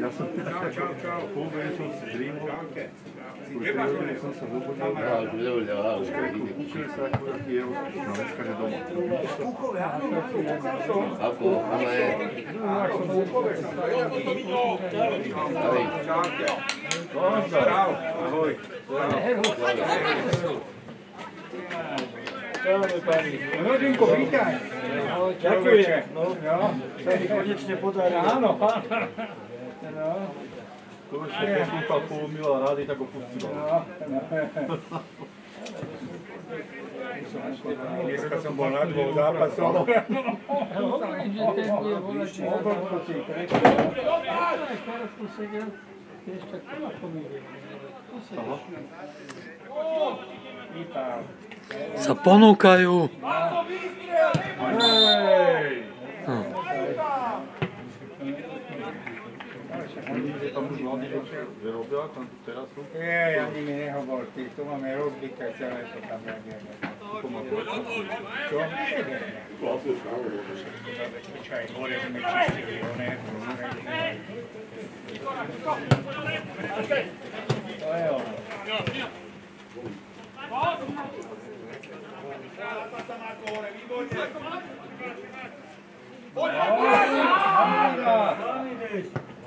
Ja som pouveren som si dreamol. Už som sa zobudil. Á, už dobre, á, už to ide. Učili sa ako taký je, no dneska že doma. Ako, ale... Ahoj. Ahoj. Rodinko, vítaj. Ďakujem. No, jo, sa mi konečne podarilo. Áno, áno. No, Konečne poslúchal pol mila rady, tak ho pustil. dneska som bol na dvoch zápasoch. Hovorím, že ten bude volať, že Obrovko si prečo. teraz tu sedel, vieš, tak to ako mi vie. Tu sedíš. Vítaj. Sa ponúkajú. Hej! Hm. Vidím, že tam už mladí že robia, tam teraz sú. Je, ani mi nehovor, ty, tu máme rozbité celé to tam jadieme. To má povedať. Čo? Čo aj hore sme čistili, one, hore. To je ono.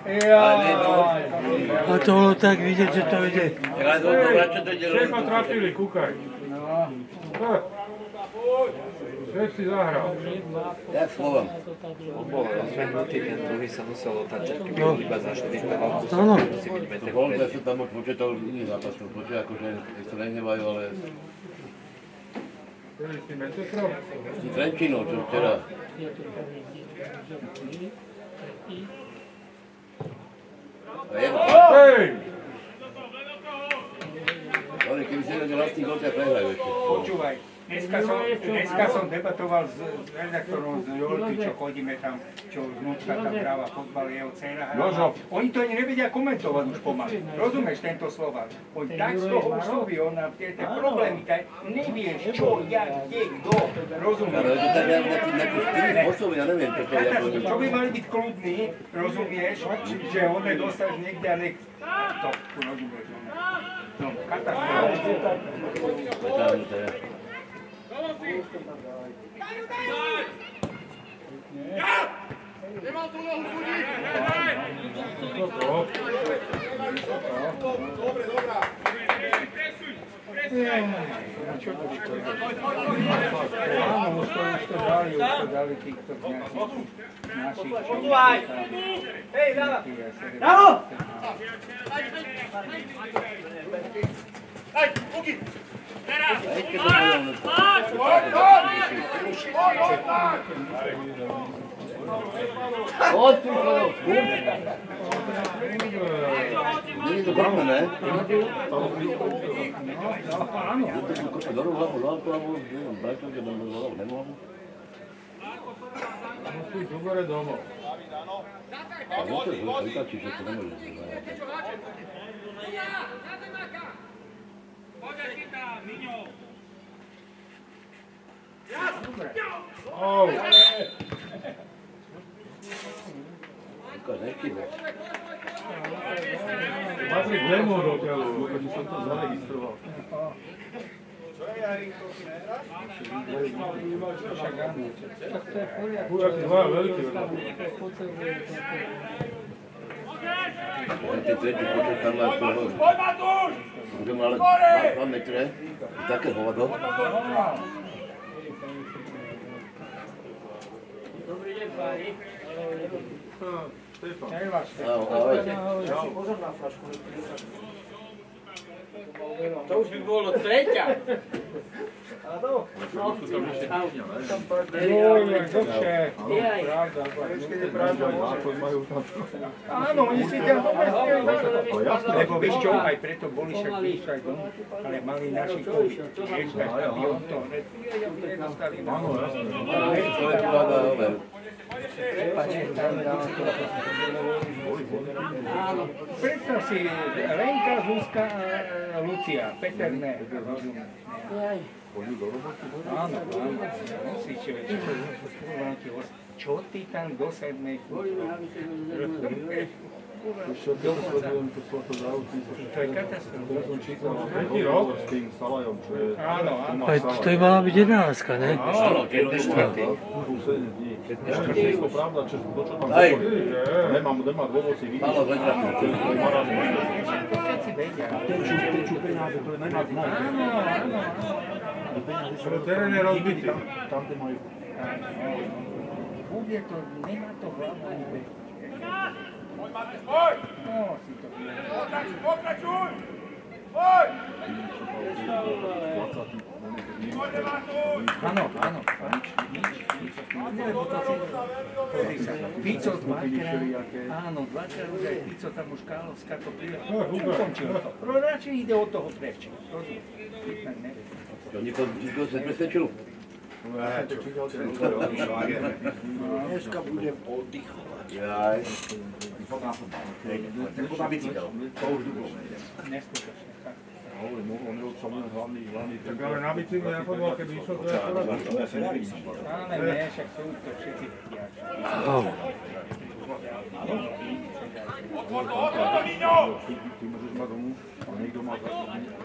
Ale to... A to bolo tak vidieť, že to ide. Ale to dobrá, čo to ide Všetko trafili, kúkaj. No, Všetci zahral. Jak slovom. On bol rozbehnutý, ten druhý sa musel otáčať, keby ho iba zašli vyhľadal kus, Áno. musí byť meter Bol, ja pred. som tam už počítal iných zápasov, počítal akože, nech sa nehnevajú, ale Ktorý si metekrov? s Trenčinou, čo včera. A jedno, Hej! ale keby si vedel vlastný gol, ťa prehrajú ešte. počúvaj. Dneska som, dneska som debatoval s, redaktorom z Jolky, čo chodíme tam, čo vnúčka tam hráva fotbal, jeho dcera hráva. Oni to ani nevedia komentovať už pomaly. Rozumieš tento slova? On tak z toho usloví, on na tie, tie problémy, tak nevieš čo, jak, kde, kto. Rozumieš? Ale to tak ja neviem, čo by mali byť kľudní, rozumieš, že on je dostať niekde a nech... To, tu rozumieš. No, katastrofa. Bravo! Daj, Buki! 어떻게 가요? 여기도 그런 거네. 너를 올라 올라 올라고 말쪽에 너를 올라고 내놓아. 그 중간에 넘어. 아, 어떻게 거기까지 주셨던 걸. Pode aqui, tá, Minho. Oh. Quasi glemoro pelo Luca di Santa Zona Chegar. Veliki. Zaregistroval. Tak to je v poriadku. Fú, aký dva veľký. Potrebuje také. Ten ten tretí počet tam má toho, že má ale 2 metre, také hovado. Dobrý deň, páni. Štefan. Nevažte. Áno, ahoj. Pozor na flašku. To už by bolo treťa. Áno. Oni si ťa. Lebo vieš čo, aj preto boli však aj dom, ale mali naši covid. Vieš, Predstav si, Lenka, Zuzka a Lucia, Peter ne, rozumiem. Áno, áno, musíš, čo, čo, čo ty tam do sedmej to je katastrofa. S tým Salajom, čo je... Áno, áno. Aj to je mala byť jedenáctka, ne? Áno, keď je štvrtý. Už 7 dní. Keď je Ja, štvrtý. to je pravda, čo, to, čo tam Aj. hovorí, nemám, nemá dôvod si vidieť. Málo vedľa. To je marazmus. Všetci vedia. Tečú, tečú peniaze, to je nemá dno. Áno, áno, áno. Terén je rozbitý. Tam, tam, kde majú. Bude to, nemá to hlavu ani pech. No, si to Áno, áno, nič, nič, nič. Pozri sa, Fico dvakrát, áno, dvakrát už aj Fico tam už Kálovská to príle, ukončil to. No radšej ide od toho preč. Rozumiem. Ne, To nikoho, nikoho se presvedčil? Dneska budem oddychovať. Jaj. Nebo na bicykel. To už. Neskutočne. tak. Tak ale na bicykli na fotbal, keby išlo, to. To je Ferrari. Ale ne, však sú to všetci ty môžeš mať domu a niekto má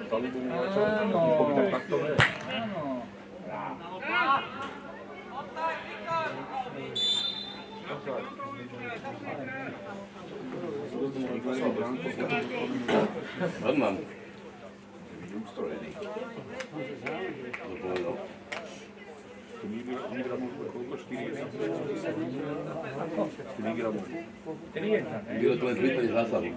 talibovú a čo? Áno. Poviem, tak to je. Áno. On mám. Ustrojený. To povedal. Miligramov, koľko? 4 miligramov. Tri jedna, ne? Bylo to len prípade zásahu.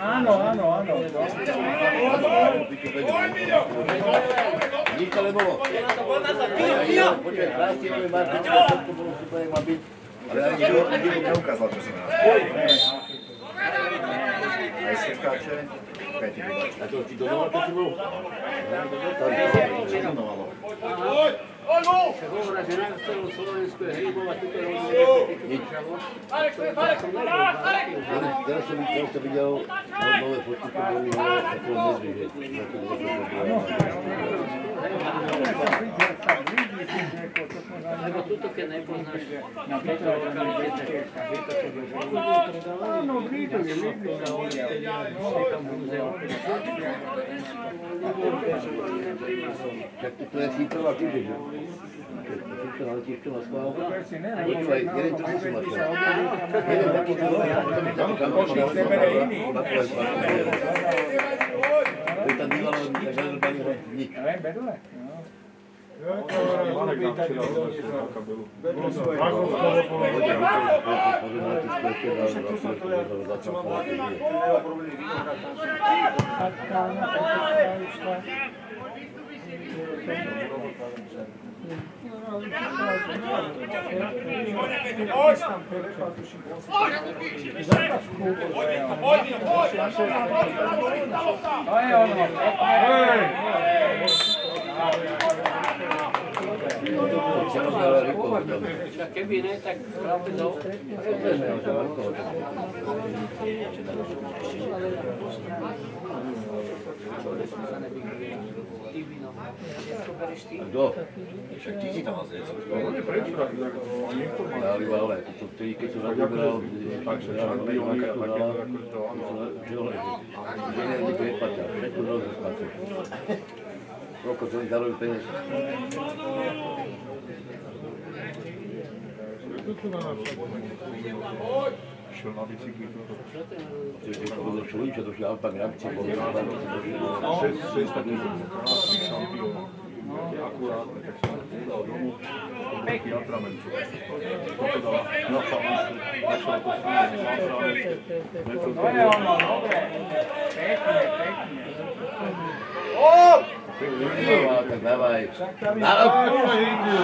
Ano, ano, ano. Ništa ne bolo. Počkaj, ja sam Aí você fica achando. Pede bigode. Eu te dou uma, eu te dou. Não, não, não, não. Chegou na janela, soluções, escorrei, vou bater pelo chegou. Olha, deixa eu ver se eu não é porque eu não é pelo mesmo jeito. Evo tutok je nem što je lokalni dječak, vita se doživio. Ono, vidio je, vidio je. Nekam muzeo. Čak ti to je sitova kibiža. Sitova kibiža s kojom. Odšla je, jer je to se sima šla. Jer je tako bilo. Bakla je sva. To je tad bilo, da žele banje nik. Ne, bedule. Ovo je ono. Sítová tiež, že? Síto naletíš čo na schválku? Počúvaj, jeden to som našiel. Jeden taký to dobrý, a potom je tam kamoš, na To je tam bývalo, tak zanedbaný nič. Len bedle? Marek nám včera rozvesil na kabelu. Bolo to Rakúsko, bolo Poďme, povedať. poďme na tie sklepie, na na sklepie, na sklepie, To je ono. tak keby ne, tak chlapec ho Kto? Však ty si tam mal zrieť. Prečo tak? Niekto má Ja ale ale, to vtedy, keď som nazobral, tak, že šampióny a také, ako to áno. že ne, že nepatia, všetko rozum spáča. Koľko som im zarobil peniaz. Šiel na bicykli toto. Čiže keď to bolo šuličo, to šli Alpa Grabce, boli Alpa Grabce, 6 takých krásnych šampiónov. Akurátne, tak som dal domov. To bol taký atrament. Toto dala na falancu. Začalo to súdiť na záchrane. To je ono, dobre. Pekne, pekne. No, tak dávaj. Dávaj! Dávaj! Ej, škoda, že tam No to nehytil. Nie, Pozri sa. Uuu. Poďme Matúš, dôležité, dobrá! Mali výborne! Áno, áno, áno. Mne to, keď som dal náhodou, ako jak, jak, jak atrament. Dobre, čak, ale oni majú bodné, čiže ak idú voliť jedné, ne? Ale dobre, ale to je akože dobre, čak, ale to je taký futbal, to nie je o ničom, no to je. O ničom. Krásne, krásne. No, Poď, poď, poď, poď! ale to je Simone, škoda. Prko. A má čas. Polovicu, jednu, Rakuma? polovičku synovi. United. Manchester United. Manchester United, aha. Neuveriteľné, ale sa im nedali vyrošiť. Neviem, prečo. No, no, no, pôjde one. Tu sa pýtame, Presne tak, nie, Poď tam, Udri! Poď! Ešte do centru! Nemôžu takto, ne. Pritom ktorí zostali sú dva na začiatku. 6 hráčov. Plus hlavičky. Značili sa. Ne, taký nie je. 6 hráčov, čo sa do toho Ja som kúkal, že som Poďte hore, poď! a vyhodia, potom si tak Poď, poď, poď, poď, Pálo, poď! Tri dva hráči, našťastie tri tri. Pušťaj! Poď, naozaj, Miňo, poď, záver! Poď! Druží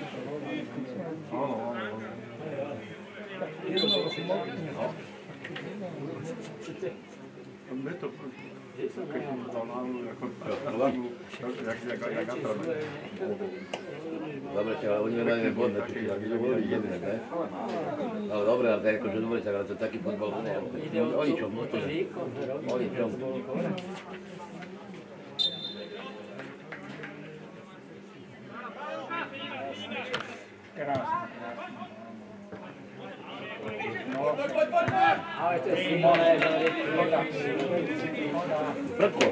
svoj, poď! Víš, čo má série, že vypravujem za tú Spartu, vieš, štýlko je od nich chlapce, vy ste kúpili. Dobre, Poďte hore! Poďte hore! Poďme to, poď, poď! Poď, hraj! Poď, to ešte, ešte! A Franco.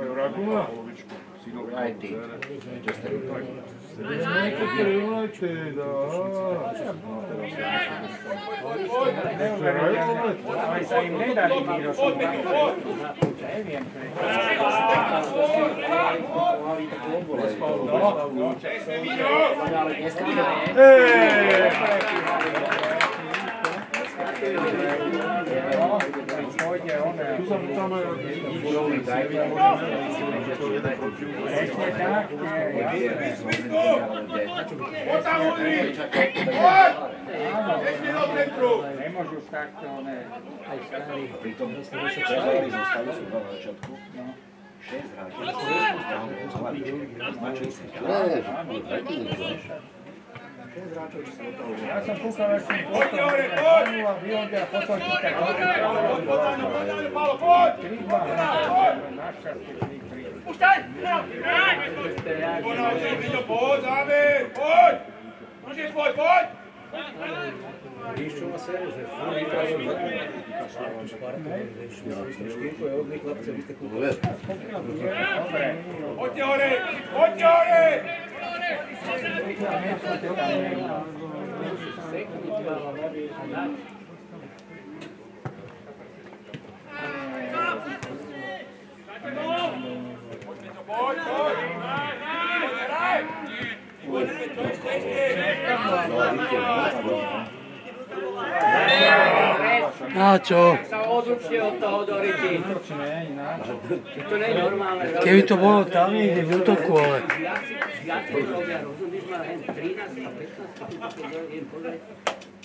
Agora Ragula. hai detto, giusto le volte, dai. Sei me da ritiro sul banco. Cioè, vieni. No, no, c'è Eeeh! Žiaci, žiaci robia, rozumieš ma, len 13 a 15 jen pozrieť. Oni sa už stávajú. 12 minúte rozsáča sa hrať s Ja sam pukao još sam postao Danila, Bionđa, potom Čika. Kriba, naša ste tri. Puštaj! Boy, boy! A čo? Keby to bolo tam niekde v útoku, ale... Ja si robia, rozumieš ma, 13 a 15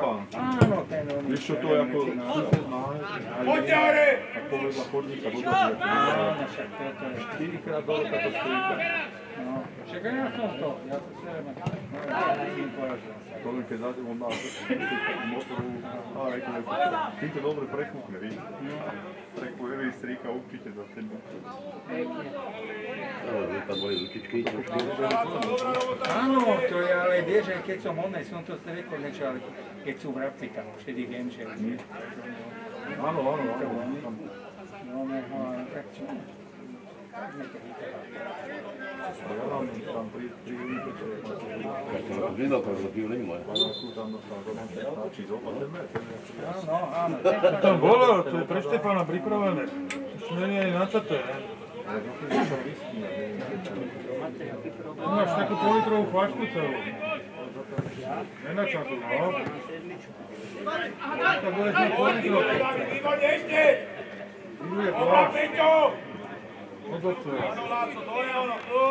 spanta. Riesci tu a Pugnare! A come la cornica, voto di Tieni che la dove è costruita. No, c'è che non sono sto, gli altri se Quello che date con l'altro, il motore, ah, ecco, finché dopo il pre-cucne, Reku, Evi strýka určite za teba. No, tam boli ručičky, trošku. Áno, to je, ale vieš, že keď som onej, som to stretol niečo, ale keď sú vrabci tam, vtedy viem, že... Áno, áno, áno. No, no, ale tak čo? Tak sme to vytrvali. Ja mám tam tri, tri minúty, čo je na to. Tak to ako vydal, to pivo není moje. Sú tam dostal do nás páči, zopatrme. Áno, áno. to je Tam bolo, to je pre Štefana pripravené. Ešte nie je na toto, ne? Tu máš takú politrovú flašku celú. Nenačakú, no. Tak budeš mať politrovú. Výborne, ešte! Vyžuje Dobrá, flaš. Peťo! No to to je. Láco, Láco, to je ono, tu!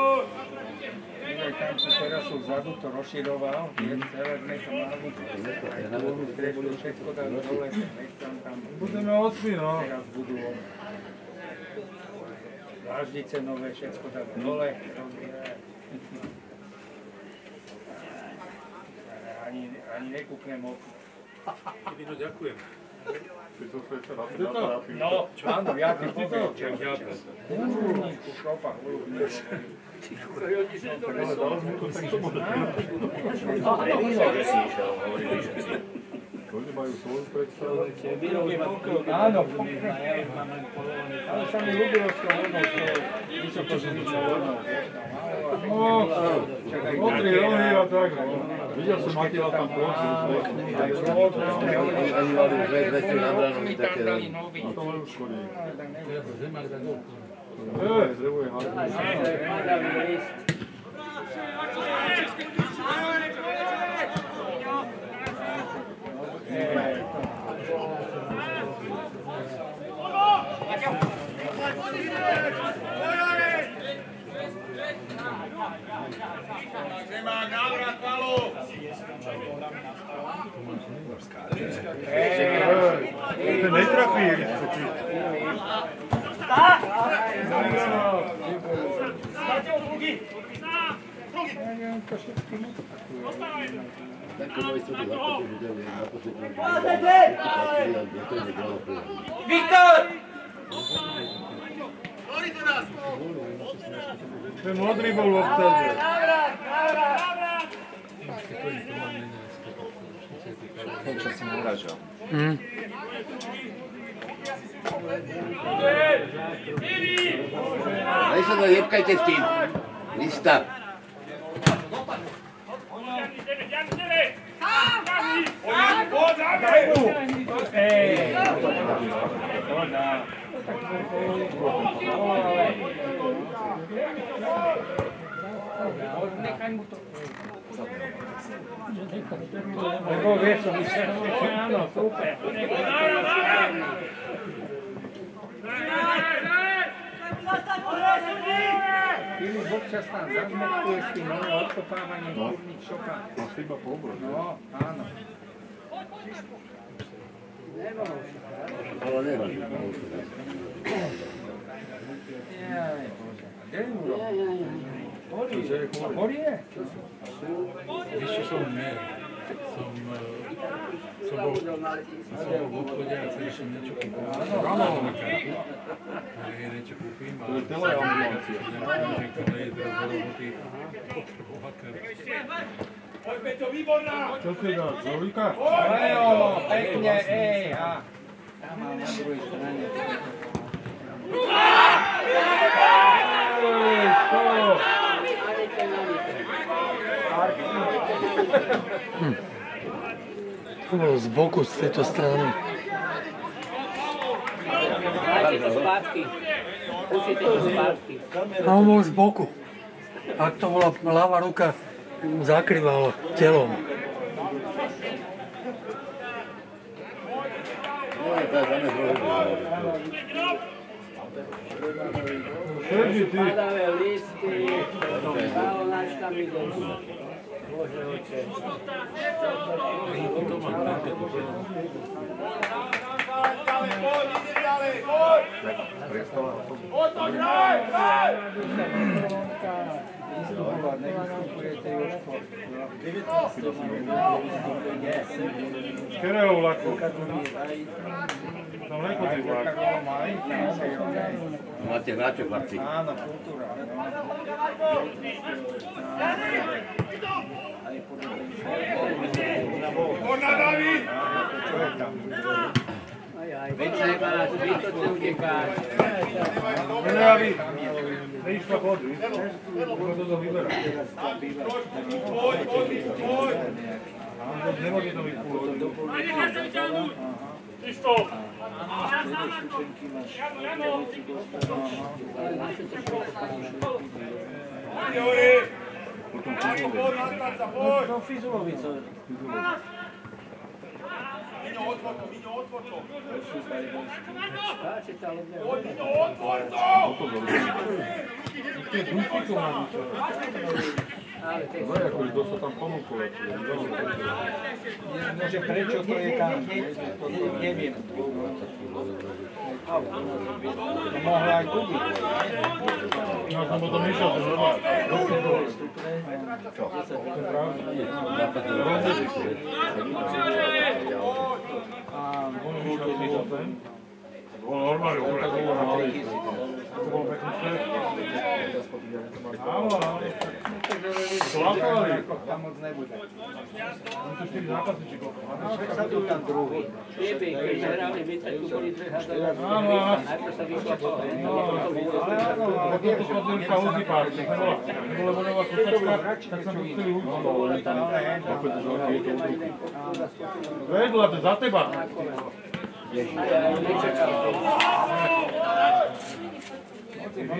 Aj tam teraz sú vzadu to rozširoval, vieš, celé sme to tu strešku všetko dole, tam tam, Budeme osmi, no. teraz budú. Dlaždice nové, všetko tak dole. Ani, ani nekúknem oku. No, ďakujem. No, článok, ja ti poviem, čo ja to... Ljudi imaju svoju predstavu. Áno, ale sa mi ľúbilo, čo ono, čo visoko zvučalo. No, modrý rohy a tak. no. Videl som Matila tam prosím. Oni oni mali už dve tri na bránu mi také... A to majú škody. Ej, zrevuje hádku. Zemák, návrat, Palu! To netrafí. Tak to mali sobie łapy, Ten modrý bol v obsade. Čo si nahráčal? Hm. Daj sa to jebkajte s tým. Lista. Ej, Dai, dai, super. Ili zbog častan zamek koji ste imali otkopavanje kurnih šoka. No, svi ba pobro. No, ano. Hvala lijepa. Gdje je uro? Morije? Morije? Više su ne. Sam... Som, eh, som bol som bol v obchode a chcel som niečo kúpiť. A ja niečo kúpim a... To je teleambulancia. Neviem, že kto je teraz do roboty. Potreboval Poď, Peťo, výborná! Čo si dá? Zolíka? Ejo, pekne, ej, a. Tam mám na druhej strane. Ej, to! To bolo z boku, z tejto strany. A on bol z boku. Ak to bola ľavá ruka, zakrýval telom. No, to je zame zložité. Sedí ty. Padavé listy. Stálo nač tam ide. Bože oče. To mám tento požiaľ. Ďalej, poď, ide ďalej, poď! Otoč, hraj, hraj! Kereo vlako. Tam neko ti vlako. Ma ti vraćaj vlaci. A, na kultura. Ona David! Aj, aj. Veď sa nemáš, vytočne utekáš. Nejaví. Neišla chod, víš? Ono to to vyberá. Poď, poď, poď! Nemôže to byť pôl. Poď, Jori! Ako, poď, nastaň sa, poď! No, Fizulovico. Miňo, otvor to, Minio, otvorno, Minio, otvorno. Šta ćete, ali ne. Minio, otvorno! Gdje je drugi to radi? Ale tie No akože to sa tam ponúklo. Môže prečo to je tam? Neviem. Mohla aj tu byť. No som potom išiel, to znamená, bolo normálne, bolo tak bolo na To Rồi, đúng rồi, từ giáp to je za teba. Vamos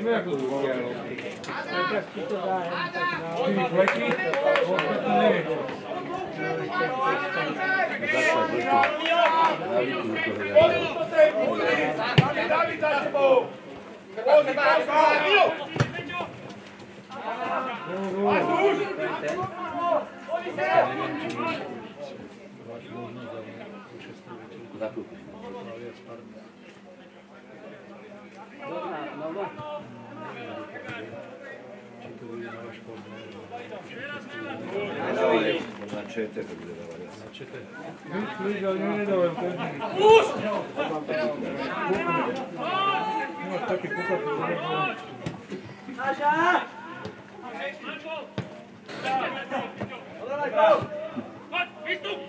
ver tudo que é. Dá para o Na čete bi gledala, ja sam čete. Ne dovoljno. Us! Ima takvi kukapi. Aša! Aša! Aša! Aša! Aša!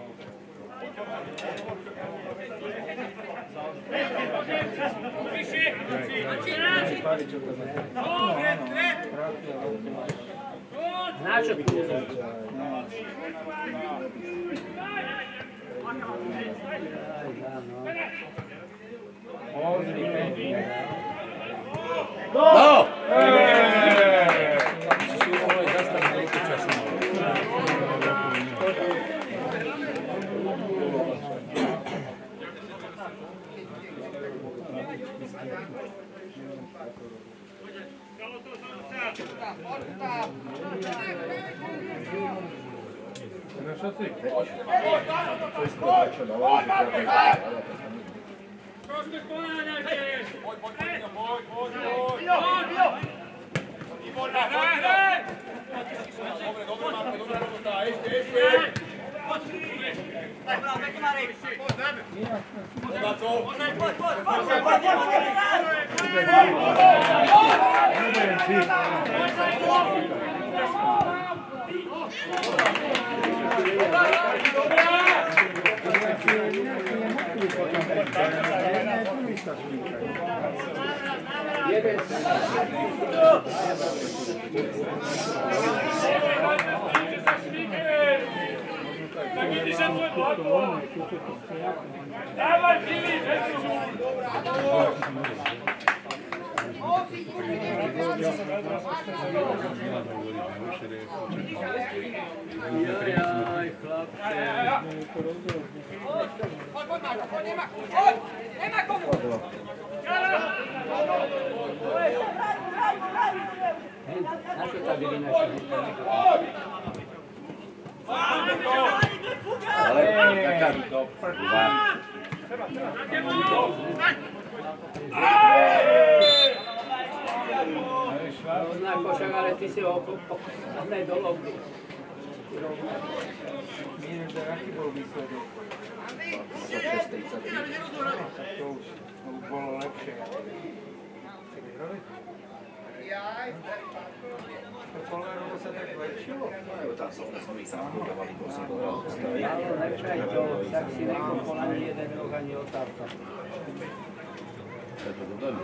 Načo bi Questo faccio davanti per la Jebec! ele já foi embora. Tava diligente Acho que tá virando a gente também. Tá, né? Ale taká dva. Pozná košak, ale ty si ho pochopnej do lobby. Neviem, že aký bol výsledok. 26, 33. To už, to už bolo lepšie. To Kolerovo sa tak zlepšilo? Evo tam som, som ich sám budovali, to som dodal postaviť. Ale nečaj to, tak si nekúpol ani jeden roh, ani otávka. To do domu.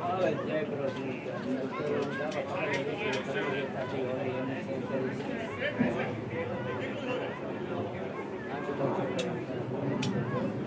Ale negrozný. To dáva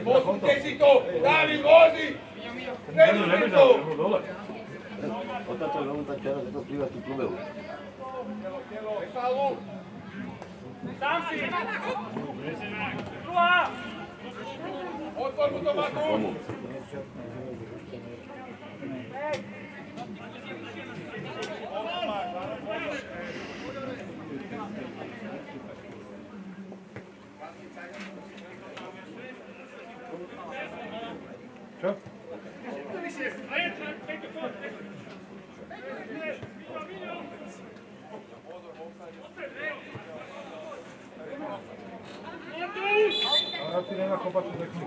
Moço que citou, Dali Mozi! Ele citou! Outra tornando da tela, eu frio aqui pro meu. Falou! Samsi! Luan! Outro foi pro Tomacu! Ei! Tchau. Agora tirei na Copa tudo aqui.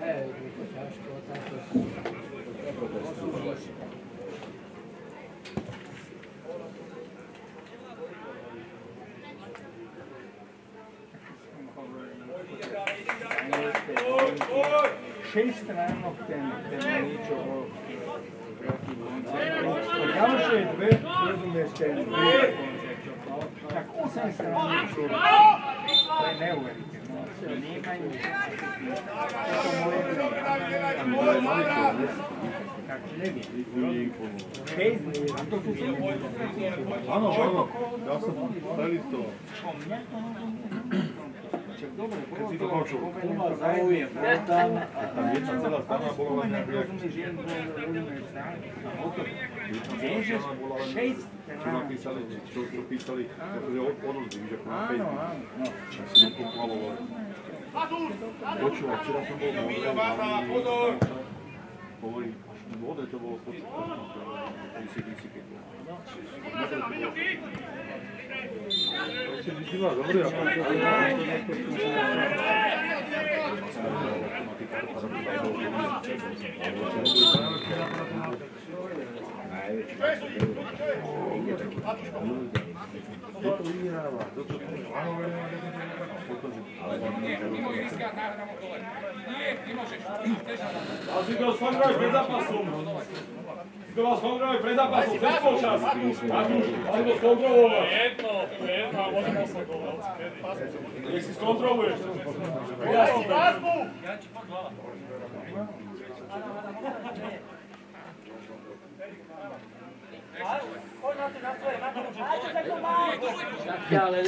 É, eu acho que ela está. Stránok ten, ten niečo bol proti koncertu. Ďalšie dve, rozumieš, ten koncert, tak 8 stránok sú. To je neuveriteľné. Tak neviem. A to sú Áno, áno, ja som prelistoval. Mňa to dobre, Keď si to počul. spomeniem to záujem. Tam, Tam jedna celá strana bola len a Vieš, že celá strana bola len... šesť Čo napísali, čo, čo písali, akože od, od ľudí, že na Áno, áno, no. Ja si to pochvaloval. Počúva, včera som bol Bábra, pozor! Hovorí, až v vode to bolo v podstate. ACDC, keď bolo. ACDC má dobrý a Kto to vyhráva? Kto vás skontroluj pred zápasom, cez polčas. To skontrolovať. Jedno, jedno, a môžem oslokovať. Nech si skontroluješ. Jasne.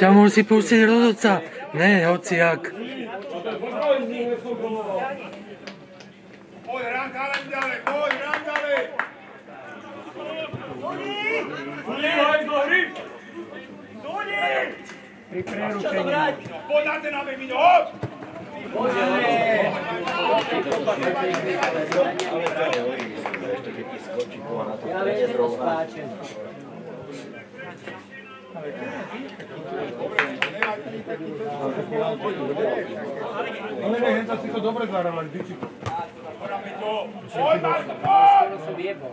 Ťa musí pustiť rozhodca. Ne, hociak. Poď, Rankale, ďalej, poď, Rankale! Pri prerušení. Poď na ten nabeh, Míňo, hoď! Ja viem, rozpáčen. Ale ne, henta si to dobre zahrala, bicykl. Poď, Marko, poď! Skoro som jebol.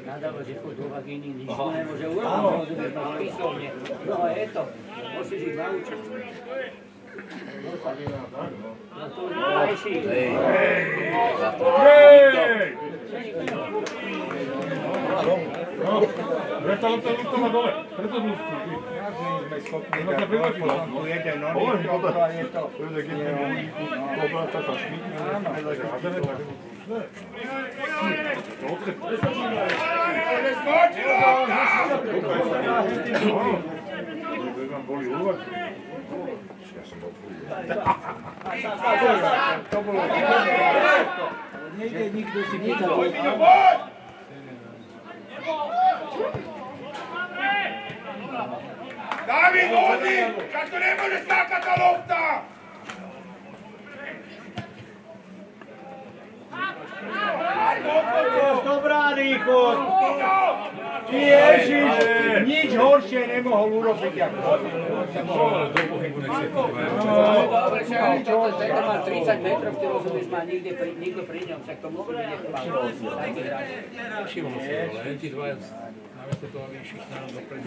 Nadáva, že chod do vagíny, nič mu nemôže urobiť, rozumieš, máš písovne. No a je to, musíš ich naučiť. No to už krajší. Preto to to má dole, preto to sme schopní No to dať priletí, gól, no. jeden, no, Povedz, nie, potom. to je to. Povedz, keď Nie, ten oni- no. obrata sa šmítne, ale tak hádeme, tak ne. Boli ulovať. To bolo Niekde nikto si pýtal. David, odi! Kako ne može skakati lopta! Dobrá rýchlo. Ježiš, nič horšie nemohol urobiť ako Dobre, má 30 metrov, ty rozumieš, má nikde pri, nikto pri ňom, však to musí byť nechvál. Taký hráč. Všimol si, len tí dvaja namiesto toho, aby išli k nám dopredu.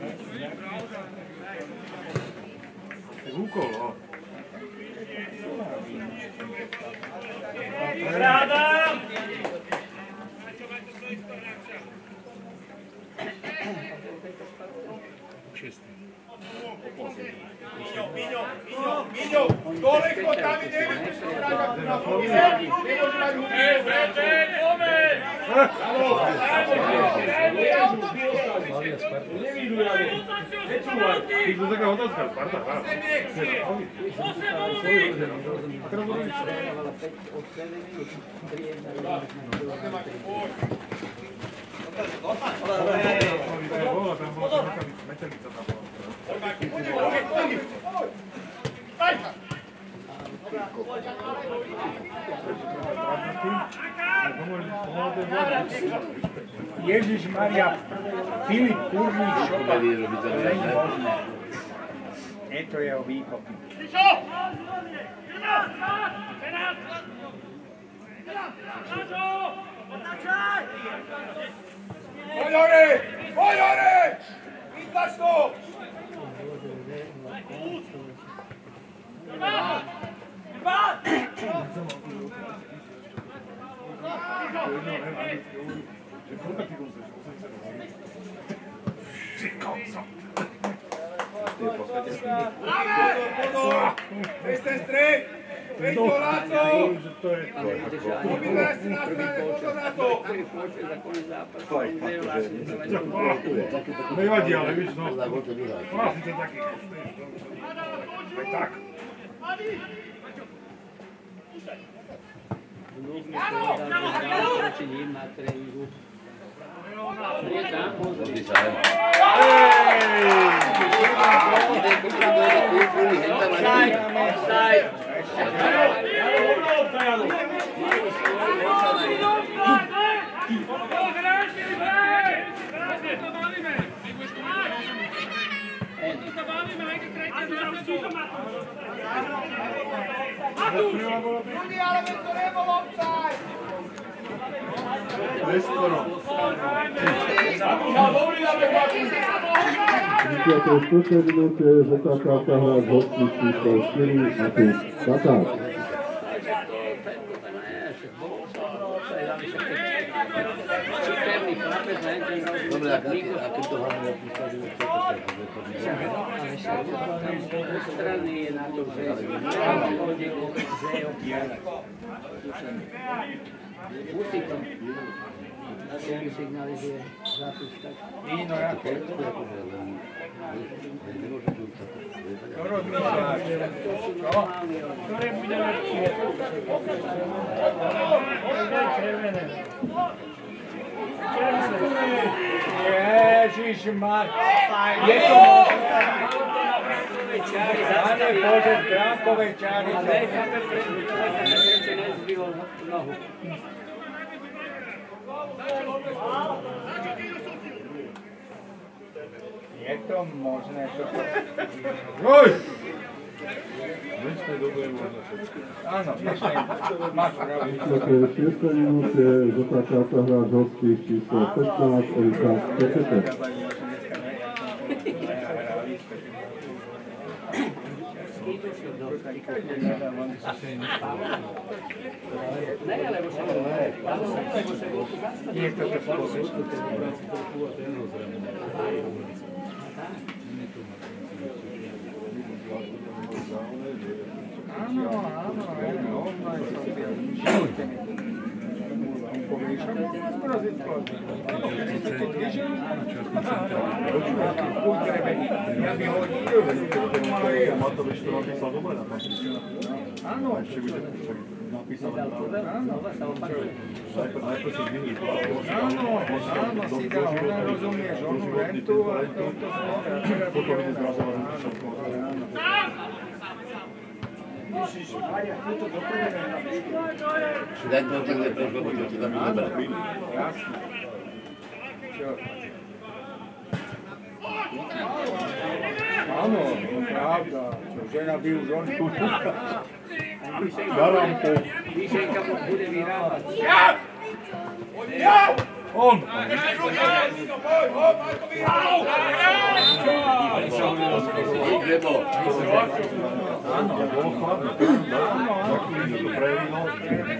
vode, že je Miglio, Miglio, Miglio, Miglio, gol incontabile del Come? Come? Čo? Ktoré bude lepšie? Červené. Ježiš mar. Je to možné. Pane Bože, drákové čáry. A nechápe, prečo prečo nezvihol nohu. De novo no Platini, mata em grupo. Sai, sai. Sai. Všetko. Áno, v dnešnej. Máš pravdu. Také v 6. minúte zatáča sa hráč hostí číslo 15 Erika Pekete. Ne, lebo však... Lebo však Pusztítom. Semmi szignalizér, áno, áno, online som byl. Živote mi. Povieš, a môžem vás poraziť skladne. Áno, keď si to Jeszcze minuty zatacza Sahra Dowski, Cisło, Petra, Elka, Petytek. Nie, to też po prostu. Matovič to napísal dobre na papieri. Áno. Ešte bude však napísané práve. Áno, Najprv, najprv si vyhni to. áno, áno, si dá, ona rozumieš, onu rentu a toto Potom ide zrazovať všetko. Ci dai due prendere per favore, ti dà più da Vamos, pravda, žena bi u žoniku. Garam te. Više kako bude viravac. Ja! Ja! On! Idemo. Áno, bolo chladné. Taký to prelino.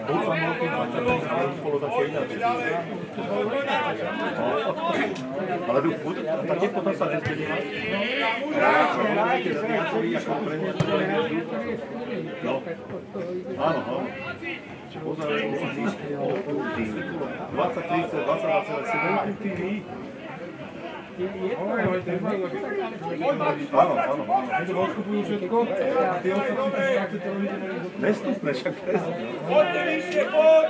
Bol tam veľký 20 ale už bolo také ináč. Ale tu furt, také potom sa nezmenila. No. Áno, áno. Pozor, 20, 30, 20, 27 TV. Áno, áno, áno. odkupujú všetko a tie ostatní práce to robíte Nestupné však to je. Poďte vyššie, poď!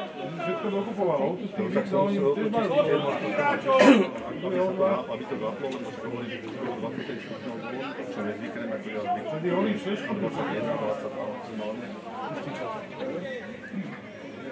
Všetko dokupovalo. Tu s tým Tak som oni musel tiež majú otočiť problém. hráčov. Aby to zaplo, aby to zaplo, lebo sa hovorí, že to bude 25 stupňov zvon, čo nezvykneme ako ja zvyknem. Vtedy oni všetko 21, 22 maximálne.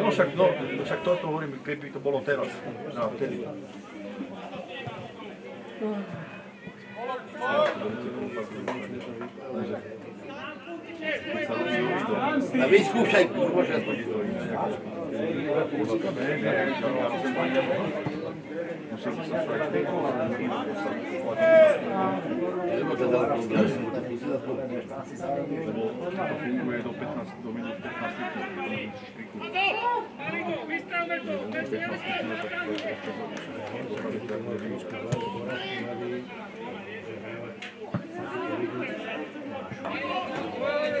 No však, no, však toto hovorím, keby to bolo teraz. No, vtedy. A vyskúšaj, môže aspoň. Lebo to dal problém, som to musel aspoň. Lebo to funguje do 15, do minút 15 stupňov. Ja, ja tu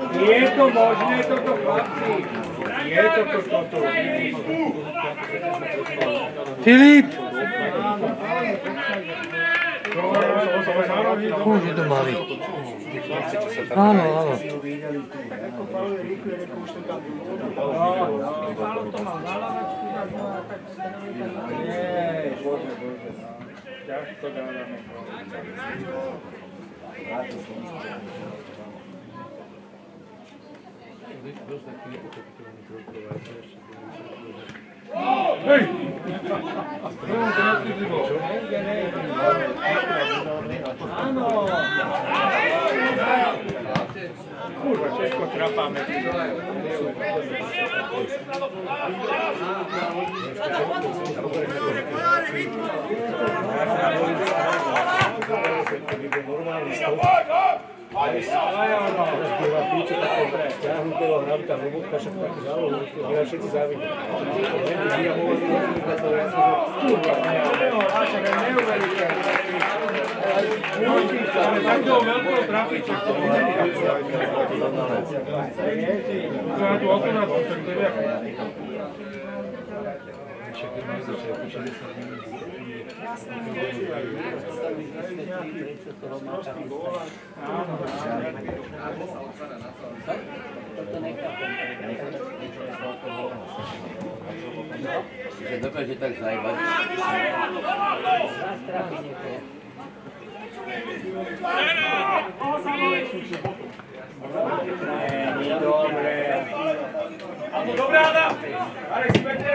Je to možné toto chlapci? Je to toto. Filip! Je to malý. Áno, áno. Ťažko dávame. Kurwa, ciężko trafamy. Normalny stop. Čekaj, ne znam, čekaj, čekaj, Že dokáže tak zajebať. Dobre. Áno, dobrá, Adam. Alex, pekne.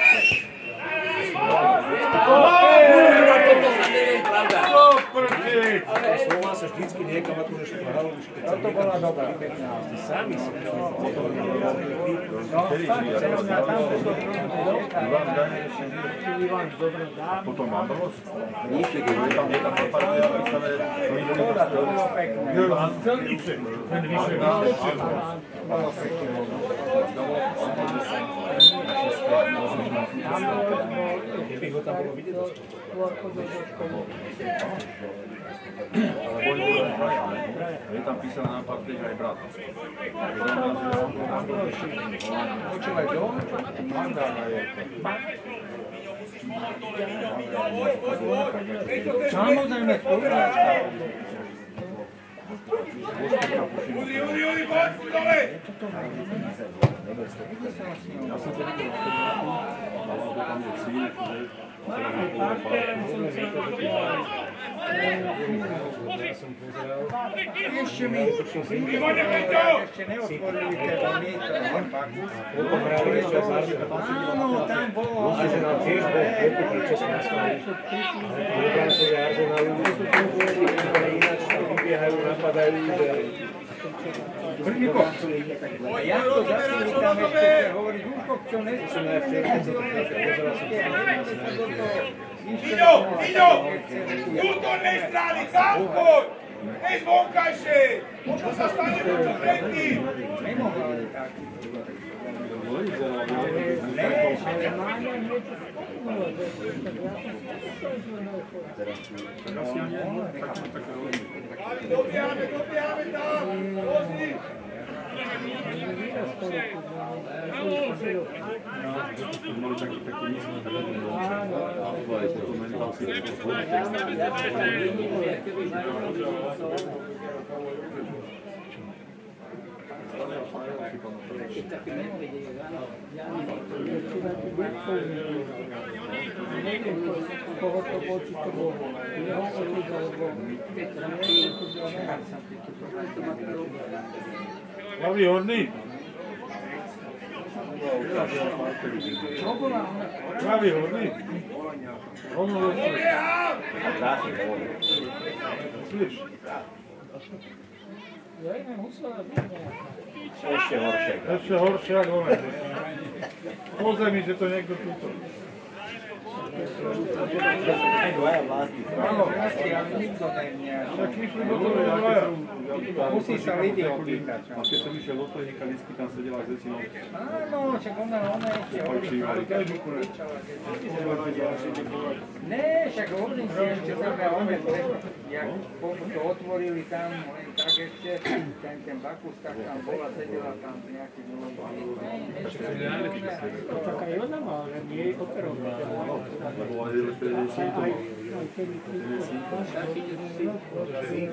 sa vždycky niekam akože šplhal, už keď sa To bola dobrá, pekná. sami si No, fakt, teraz na tam to Ivan dobre dá. Potom mám dosť. Nič, keď Je tam, je tam napadané napísané, to do To bolo pekné. Celnice. Ten vyššie. Bolo pekné. Keby ho tam bolo vidieť dosť. Ale boli boli aj traja, ne? Je tam písané na partech aj brat. Počúvaj, do? Mandána je. Samozrejme, spoluráčka. Udri, udri, udri, poď, poď dole! Ja som to videl, ale tam je cíl, Riuscimi, mi voglio mettere! Sì, quello di Ah, no, tempo! Arsenal Cesbo, ecco per il Penso che Arsenal, Ucraina, ci sono che hai una padella. A ja to zasili tam ešte, že hovorí, Duško, čo to sa Iďo, Iďo! Vnútornej strany, tam poď! Hej, zvonkajšie! Možno sa stane počas predtým! Nemohli tak. Dobiehame, dobiehame tam! Pozdri! mali taký, taký nízky to mental si Koho to bol, či to bol jeho otec, alebo Hlavý horný. Avioni. Avioni. Ono je. Sliš. Ja byť nejaká. Ešte horšie. ešte horšie ako one. Pozaj mi, že to niekto túto. Dvaja vlastní. Áno, asi, ale nikto nemňa. Však išli do toho dvaja. Musí sa lidi opýtať. A keď som išiel do Plenika, vždycky tam sedela s decinou. Áno, čak ona, ona ešte hovorí, Ne, však hovorím si ešte dobre, ome, jak to otvorili tam, len tak ešte, ten, ten Bakus, tak tam bola, sedela tam nejaký Tak aj ona má, že nie je operová.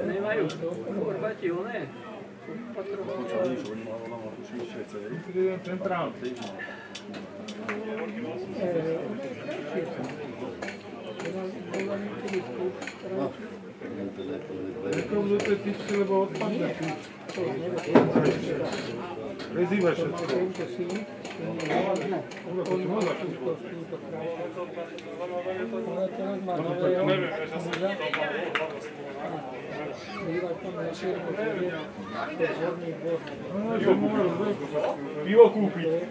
Nemajú to, Chorvati, oné. Centrálny. Thank you. Круглый тип силового отпада. Вези ваше Пиво купить.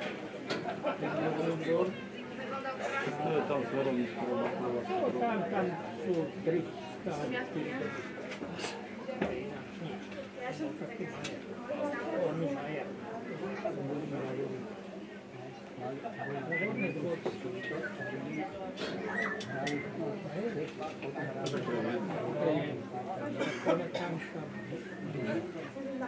Там сверху. Там, там, там, три. 啊！Ma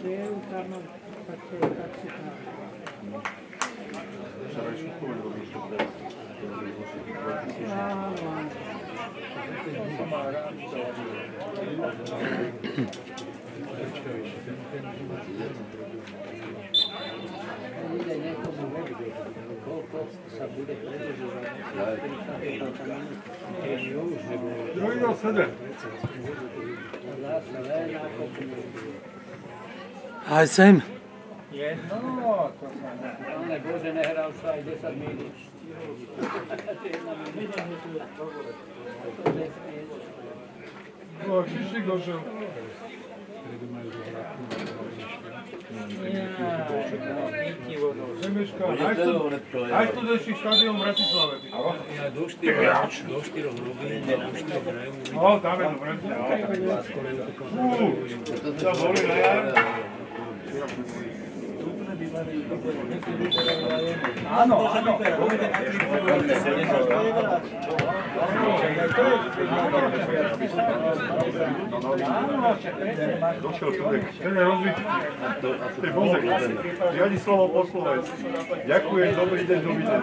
che è un carno faccio, faccio, faccio. wczoraj szkoły Jedno, to sa Pane Bože, nehral sa aj 10 minút. No, ešte došiel. Semeška, aj tu, aj tu došli štadión v Bratislave. Ja do 4, do 4 robím, do 4 hrajú. No, tam je dobre. Fú, to boli na jar. Áno, áno. Došiel človek. Ten je rozvitý. Riadi slovo po. Ďakujem, dobrý deň, dovidenia.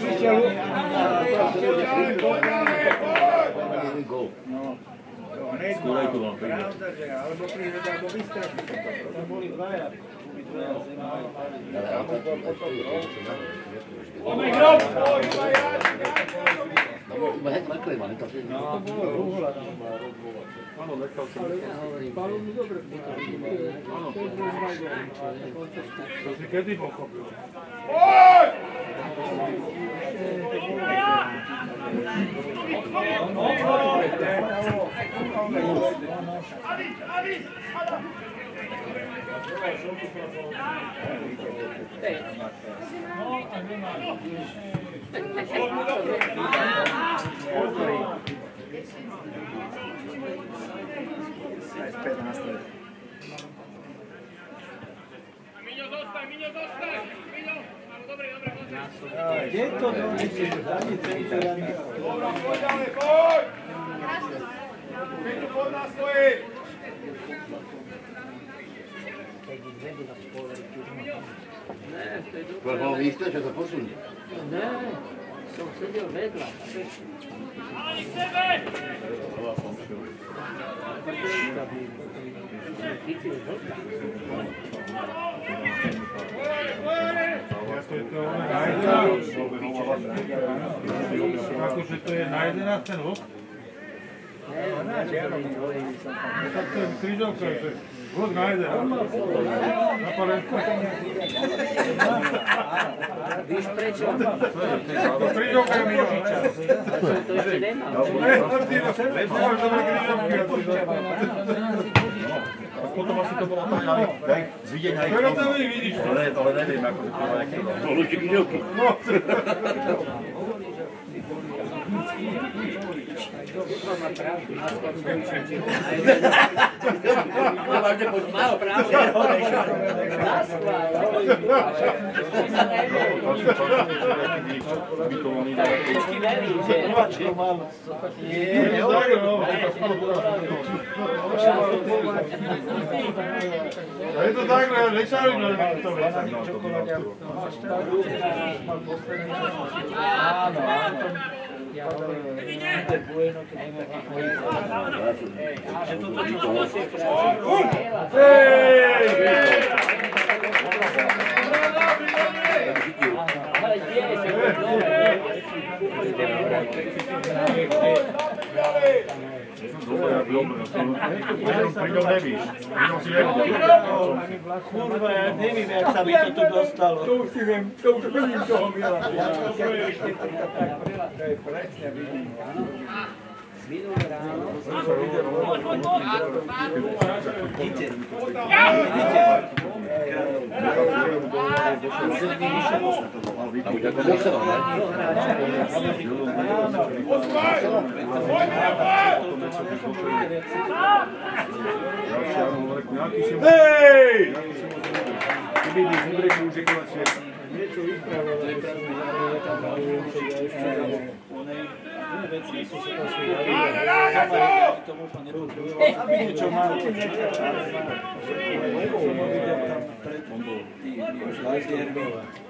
križovky. A potom asi to bolo tak, ale daj, z videnia ich Pero to Aspetta una stretta. Emilio Dosta, Emilio Dosta, Emilio, dobre, dobre, dobre. Dentro non ci siete, dagli 30 anni. Dobro, pojďme, pojď! Pojď, pojď nás stojí! Pa pa ovi istače za posljednje? Ne, sam sedio vedla. Ali sebe! Ova pomoću. Da bi... to je vrta. Što je luk? Viš preći ono. Križovka je Milošića. To je žilena. Potom asi to bolo tak, ale daj, zvidenia ich tomu. Ale, ale neviem, ako to bolo nejaké. Bolo ti gňoky. No. Keď Že toto čo vlastne Ale deje sa y ahora lo bueno que debe Bravo, bravo. Si nevidel. Kurva, ja neviem, jak sa mi to tu dostalo. To už si viem, to už vidím toho Mila. To je presne, vidím. Minulé ráno Hej! Ty vidíš, Udreku už je konec sveta. Niečo vypravilo, je tam zaujúce, ja ešte onej veci sú sa tam sú tomu to nepotreboval, aby niečo mal. Som ho videl tam pred tým Leitiermi.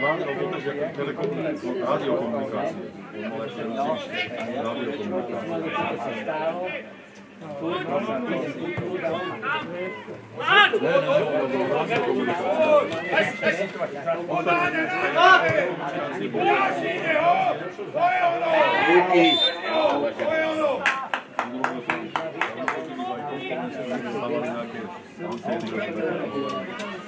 Mám totož jako telekomunikace, radiokomunikace, molekulární radiokomunikace. Ruky. To je ono. Tam se nějaké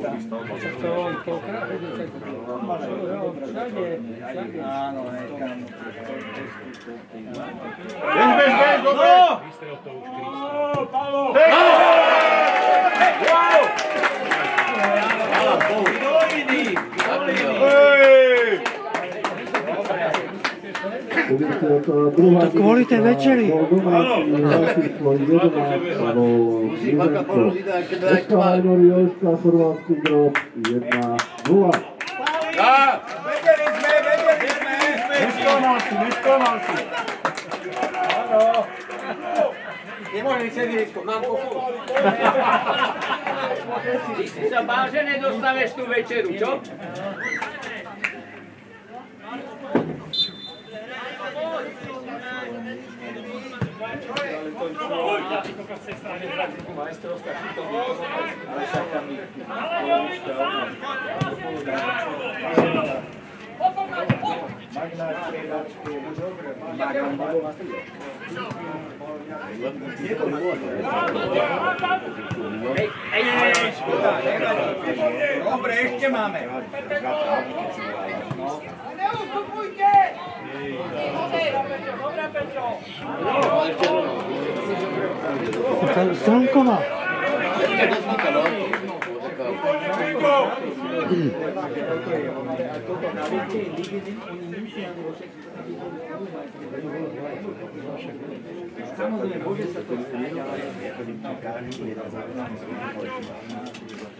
tak to všade, všade. Áno, hej, tam. Bež, bež, bež, dobre! To kvôli tej večeri. Jožka, chorvátsky grob 1-0. Vedeli sme, vedeli sme! Nesklamal si, nesklamal si. Nemôžem sedieť, mám kofu. Ty si sa bál, že nedostaneš tú večeru, čo? Dobre, ešte máme. Postupujte! Dobre, Peťo! Stránko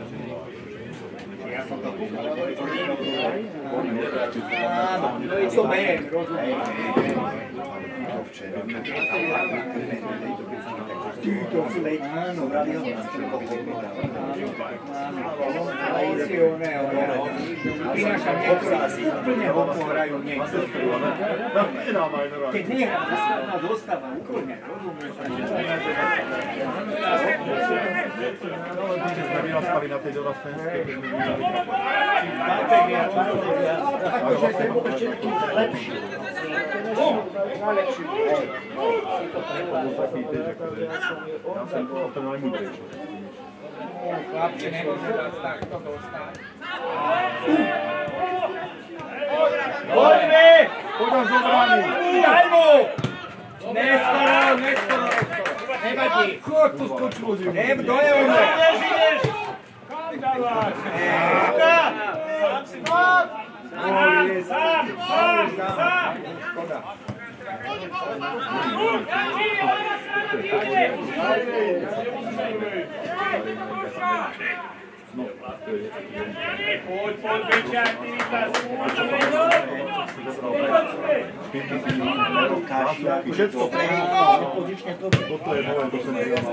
Grazie. Áno, rozumiem, rozumiem. Oné, prinášam niektoré, úplne ho pohrajú niektorí. Keď nehrám, zostáva, zostáva, úplne, Akože to je ešte lepšie. Najlepší. Godine! Koga zobrani? Ajmo! Nestalo, nestalo, Ne bađi! Ko tu skučilo zimu? Ne, dojeo me! Sam, sam, sam, sam! Thank you. Z Ne, to je ono. Ideš, ideš! Kam dávaš? Sám, sám, sám, sám! Škoda. Poď, poď, väčšia aktivita. Všetko Pozične dobre. Toto je nové, to som nevedel.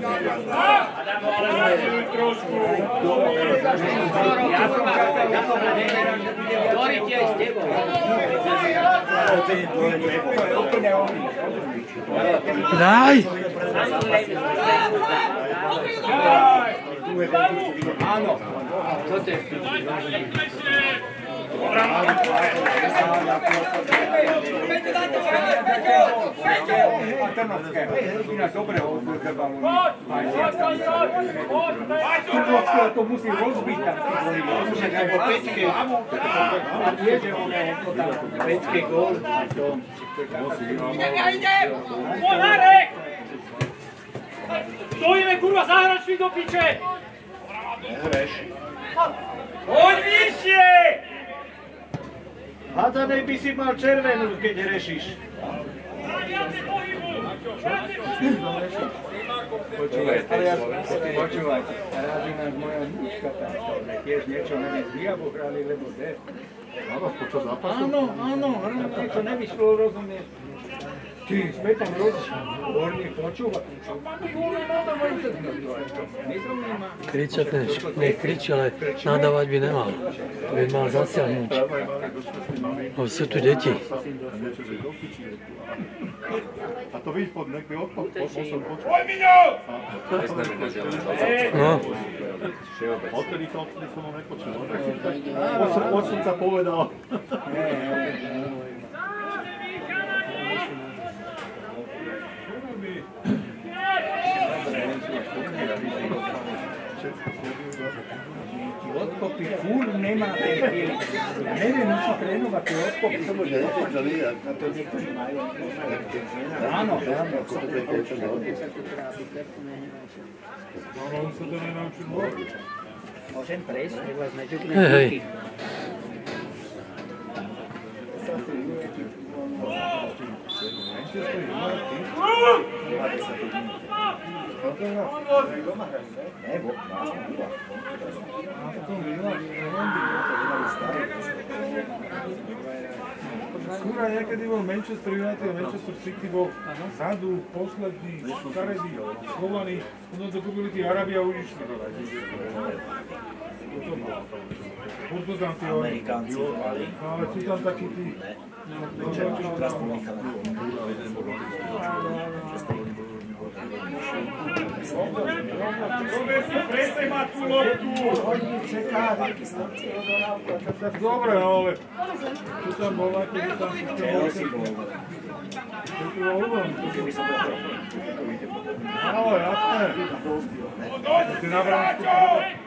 Adamo, ale zaťuj trošku. Ja som čakal, ja som neveril, že bude tvoriť aj s tebou. To je Daj! Áno. Toto je to musí rozbiť tam. A vie, že on je to tam. Peťke gól. Idem, ja idem! Poď, Marek! Stojíme, kurva, zahračný do piče! Nehreš. Poď vyššie! Hádanej by si mal červenú, keď rešíš. Počúvaj, ale ja počúvaj, raz ináč moja nička tam, tiež niečo neviem, z Diabo hrali, lebo de. Áno, počas zápasu? Áno, áno, áno, niečo nevyšlo, rozumieš. Ty, sme tam rozišli, horní počúva. Ty vole, no to majú sa Nezaujíma. Kričať ne, ne krič, ale nadávať by nemal. By mal zasiahnuť. Lebo sú tu deti. A to vidíš pod nekdy odpor, po, posol počul. Poď, Miňo! No, Odtedy to, odtedy som ho nepočul. Od som, od som sa povedal. Otkopi ful nema prekijel. Mene nisu trenovati otkopi. Samo želite izgledati. Rano, rano. Kako se prekoče da odkopi? Hvala se da ne način Možem presu, nego je međutim. Hej, hej. Hvala. Skúra niekedy bol Manchester United a Manchester City bol vzadu, posledný, staredy, schovaný, potom to kúpili tí Arabi a už Podguzdan ti ovaj. Amerikanci, ali... Ali čitam tako i ti. Ne. Jučer naš krasnika na Dobro je ove. Čitam ovako, čitam Ovo je, a? Ti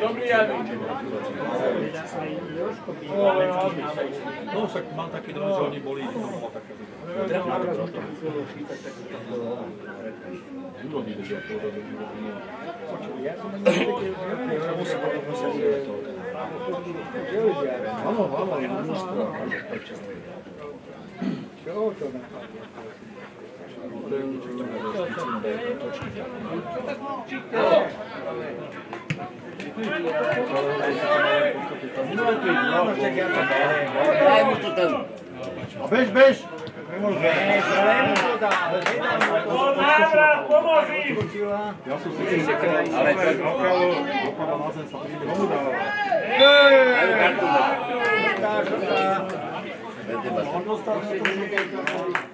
Dobrý, Jani. No však mám taký dojem, že oni boli, to bola taká, že... Juro nie vedia povedať, že Áno, áno, je množstvo. Čo to na? Daj mu to tam. A bež, bež! Pomôž im! Ja som si myslel, Ale to okralo, dopadla na zem, sa príde komu dala. Dajú kartu na. On dostal na to, že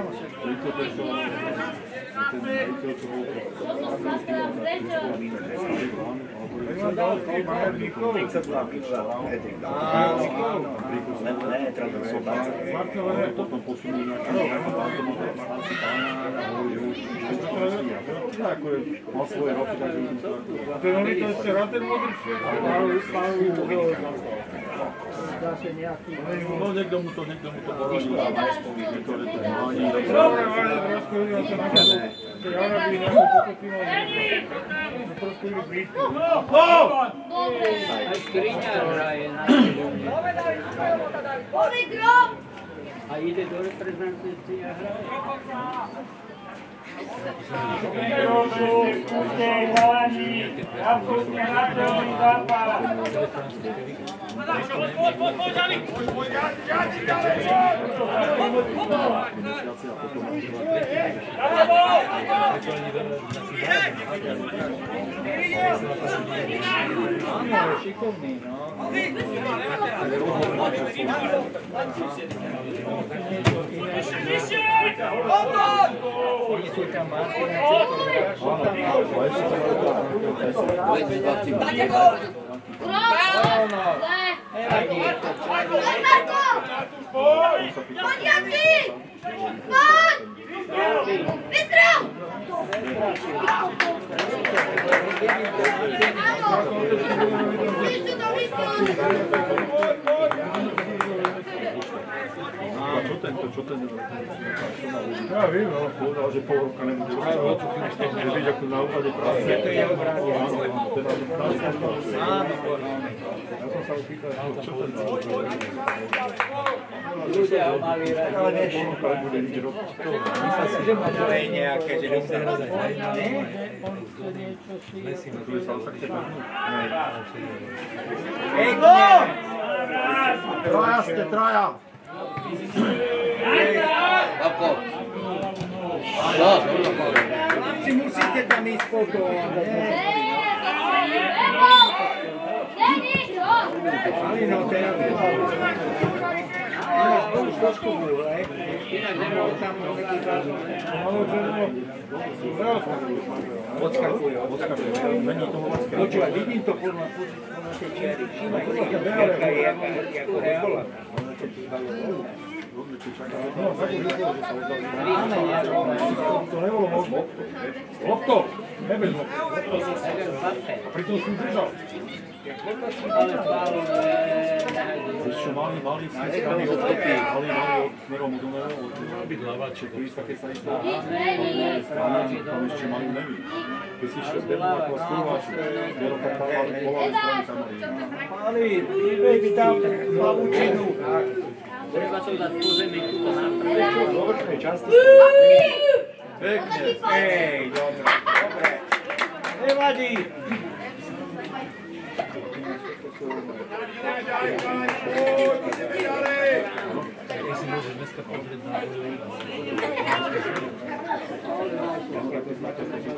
Veliko težava, Te non li considerate il modo di fare? No, niech mu to, Ahí. Drodzy, tutaj kochani, absolutnie na to i zapal. Andiamo! Vitrão! Isso não me čutem, to čutenje Ja vidim, ono kuda, ođe poruka, ne mogu čuti. Evo, očutim što ne vidi ako na upadi prase. Ja sam samo pitao, ono čutem. Ej, go! Troja ste, troja! Babko. No. Chlapci, musíte tam ísť potom. Ali no, teraz Ináč bol už trošku búle. Inak nebol tam taký zážok. Odskakuje, odskakuje. Počúvaj, vidím to podľa podľa tej čiary. Všimaj si, jaká je, jaká ako reála. Máme Lopto, ne volim lopto. Lopto! A Pritom si držao. Ale Pavol je... Vieš čo, mali, mali smeskaný od ruky, mali, mali od smerom od Dunaju, od byť hlavače, to isté, keď sa išlo strany, tam ešte majú nevy. Keď si išiel z Bernáku a z Kurváču, Bero tak dávali polové strany kamarín. Mali, veď tam plavučinu. Treba to dať po zemi, túto náprave. Do vrchnej časti Pekne. Ej, dobre, dobre. Nevadí.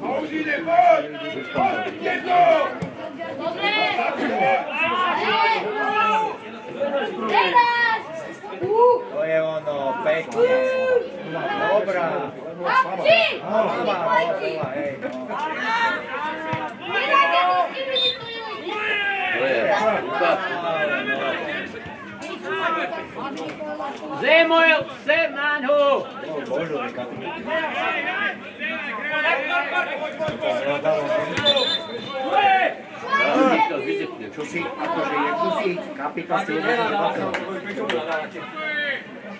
Fauzi les votes Poste Tieto To je ono, pekno. Dobra. Hopci! Hopci, hopci! Na ňu! Dá, vidíte, čo si, Akože je kusí, kapitán si ja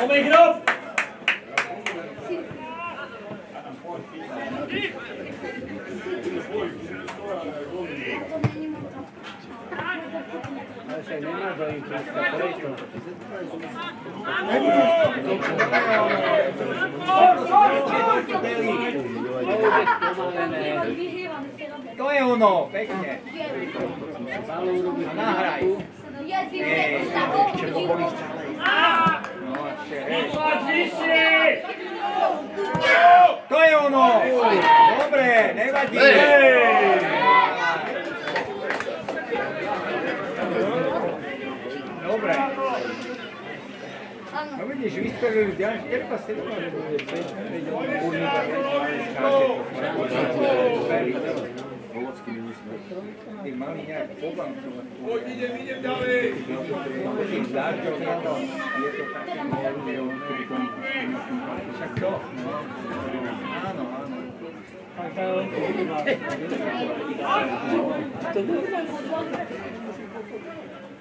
もめひろどういうの？穴払い。To je ono. No! Dobre, nevadí. Dobre. No vidíš, vystrelili ďalej, terpa ste to, bude pečné, veď on urníka, Ty mali nejak pobancovať. Poď, idem, idem ďalej. Tým dážďom je to, je to také mieru, že on Však to, no. Áno, áno.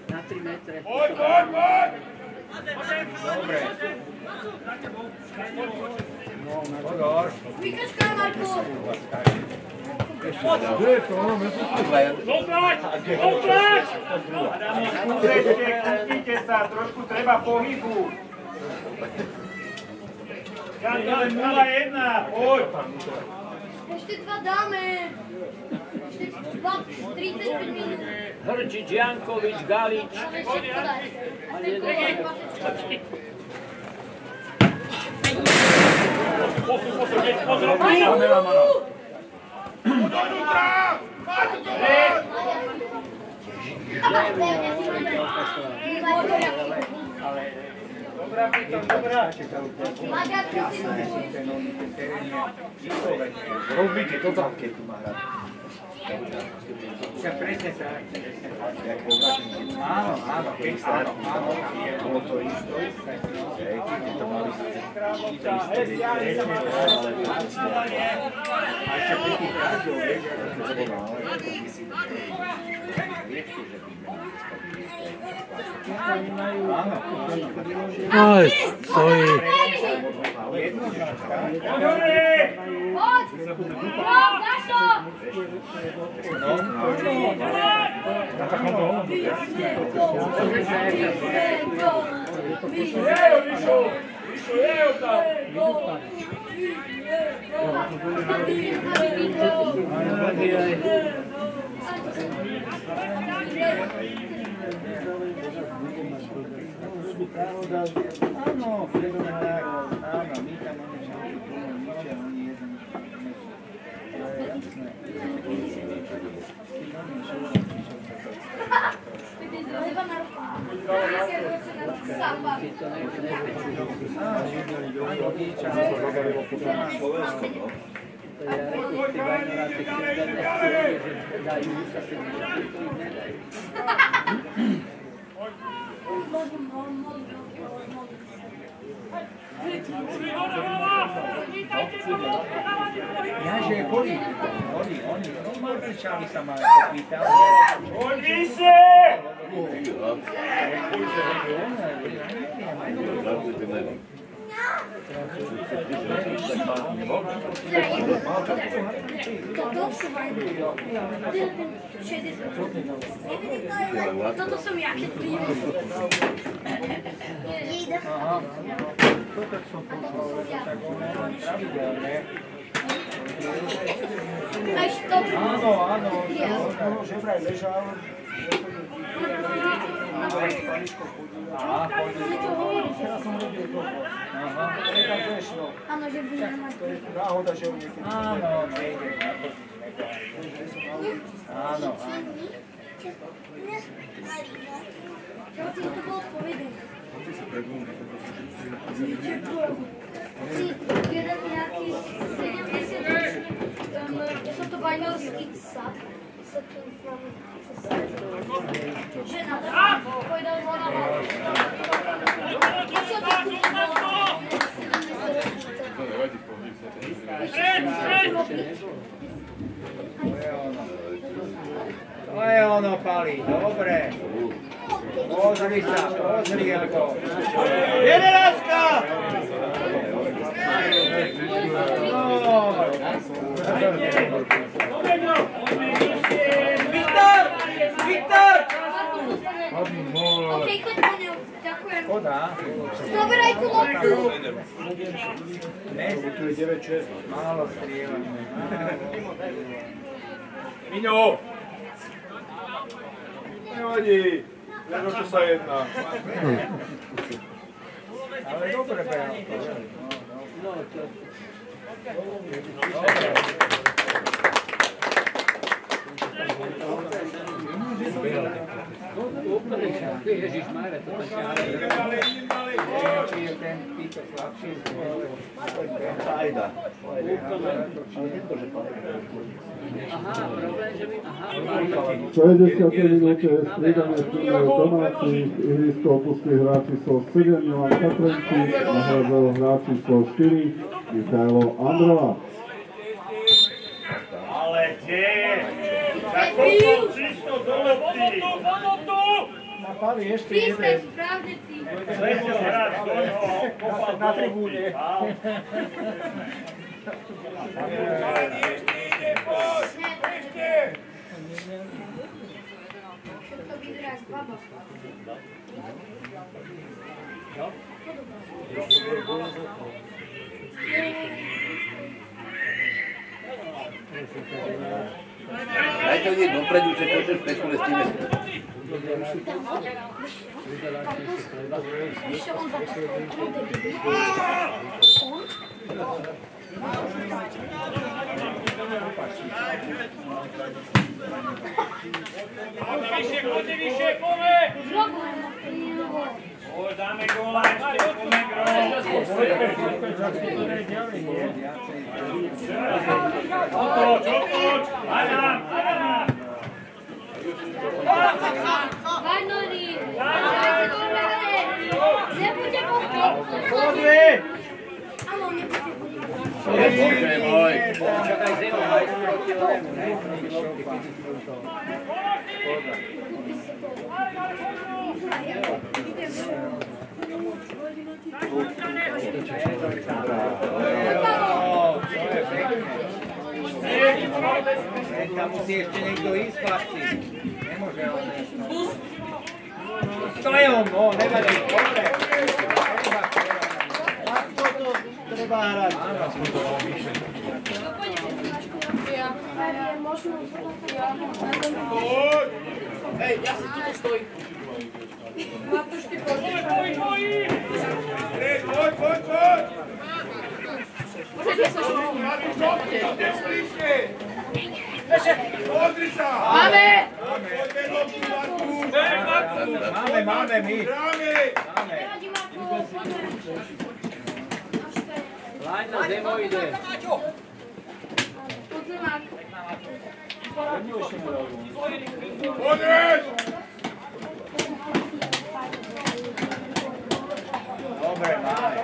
Na 3 metre. Poď, poď, poď! Dobre. Pozor. Zobrať! Zobrať! Skúsešte, kúpite sa, trošku treba pohybu. Jan, len 0-1, poď! Ešte dva dáme. Ešte dva, 35 minút. Hrčič, Jankovič, Galič. Dobrá, Peter, dobrá. Rozbite to tam, keď tu má hrať. Sa presne tak. Áno, áno, keď áno, áno. Bolo to isto. Hej, keď to mali síce to isté, A ešte pri tých hráčov, vieš, keď to bolo malé, tak by si viete, že by áno. Aj, Oi, foi. Grazie mamãe, mamãe, era o que vai demorar 60 anos, a gente dá isso a seguir. Jaže, koli, koli, oni, no malo pričali sam malo pitao. Koli se! Koli se! Koli se! Koli se! Koli se! Toto są jakie Nie idę. Mas to... Ano, ano, ono že vraj ležal. Teraz som robil to. Aha, to prešlo. Áno, on niekedy... Áno, nejde. Áno, áno. Čo ti to bolo povedať? Si jeden nejaký 70 ročný, sú to vajnovský sa, sa tu že na to povedal ona Ja som to kupovala. To je ono, Pali, dobre. Pozri sa, pozri ako. Jedenáctka! Viktor! Viktor! OK, choď po ňu. Ďakujem. Škoda. Zoberaj tú loptu. Ne, tu je 9-6. Málo strieľame. Miňo! Nevadí. Vieš, o čo sa jedná. Ale dobre behal. No, to... Úplne šachy, Ježišmáre, to také ale... Či je ten títo slabší, Ajda. Aha, problém, že. Aha, V 60. minúte striedanie domácich ihrisko opustili hráč číslo 7 Milan Katrenčík, nahradil hráč číslo 4 Michailo Androva. Ale kde? Tak poslal čisto do lopty. Na Pali ešte Prístaj jeden. správne ty. Letel hráč do ňoho, kopal do Na lopty. tribúne. Fál. To vyzerá jak baba. Dajte hneď Dai che non prendi un settore per con le stime. Еще он vyššie, poďte vyššie, poďme! Problém, no. Poď, dáme góla ešte, poďme Otoč, otoč! Adam, Adam! Vajnori, dajte to hľadé. Nebuďte pochop. Pozri! Tam musí ešte niekto ísť, chlapci. Nemôže on To je on, no, nevadí. Dobre. Takto to treba hrať. Poď! Hej, ja si tu stojím. Poď, poď, poď! Hej, poď, poď, poď! Neslyšne! Pozri sa! Máme! Poďme loptu, Marku! Máme, máme my. Hráme! Máme. Lajn na zemo ide. Podrež! Dobre, máme.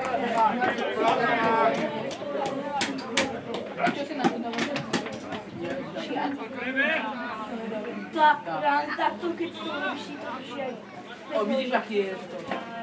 Tak, rán, takto, keď to robíš, to je... O, vidíš, aký je to.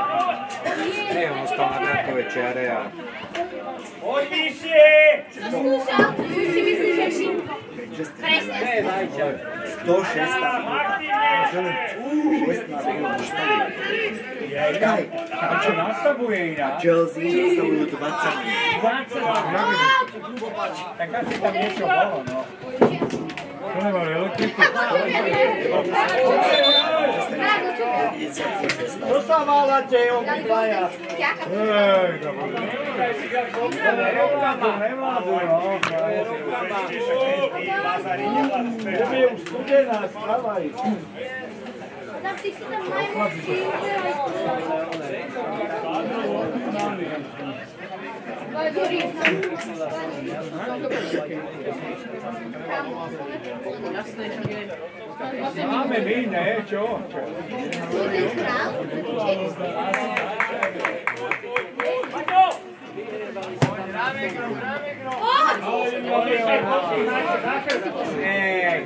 Tá jedenáctka, čo dorážal. Ne, on stal na Brankové čiare a... Poď vyššie! Skúšal, už si myslíš, že si... Presne. Ne, Vajča. 106 minút dostali. Jaj, A čo nastavuje inak? Chelsea nastavujú 20 minút. 20? Tak asi tam niečo bolo, no. To nemali elektriku. Čo sa válate, obidvaja? Ej, dobre. To nevládzu, no. Tebe je už studená, stávaj. Tak ty si tam najlepší. Ame mi neće, on će. Ne,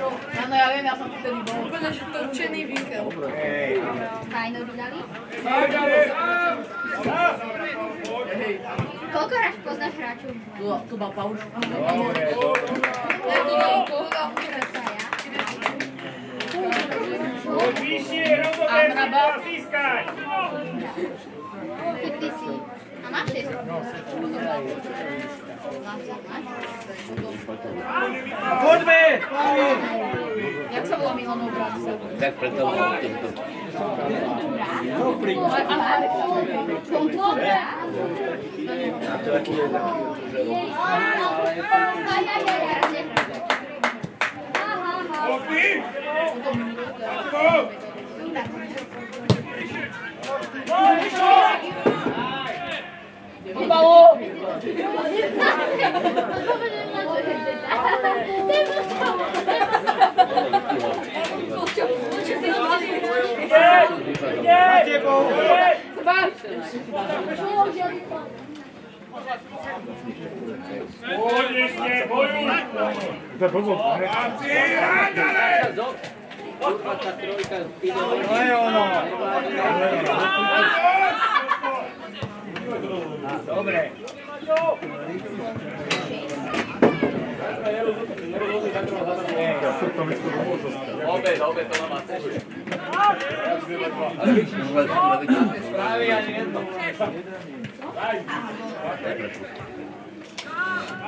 Áno, ja viem, ja som tu tedy bol. Úplne, že točený výkel. Fajno vydali? Koľko hráč poznáš hráčov? Tu, má pauš. Ja tu dám pohodal. Vyššie, rovno bez získať! 50. Chodźmy! Jak to było Michał Obrazek? Tak, prezentował. Ale kontrolę! A to jakie jednak... Opi! Opi! Opi! Viva o! Patrón, Dobre. Ja som to myslel, že môžu. Obe, obe, to má ceš. Správy ani jedno.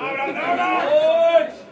Dobra, dobra! Poď!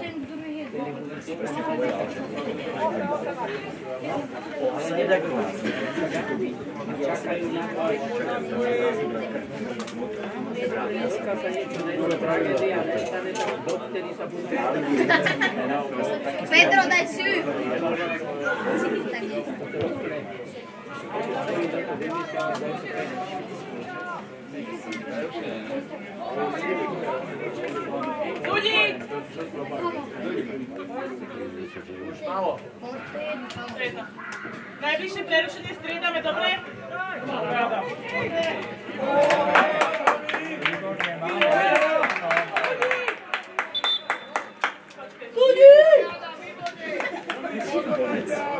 Ten druhý je Dneska sa niečo nejde tragédia, nestane to, dovtedy sa bude... Pedro, daj si! Tak je. Sudík! Najbližšie prerušenie striedame, dobre? Dobre, Adam. Sudík! Sudík!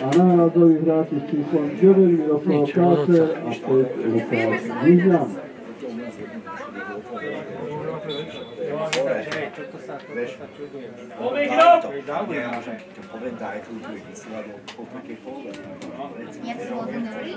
Она до играть с телефон Гюрель, Европроката, Апет, Лукас, Виза. Come gioco? Ja se vodim ali...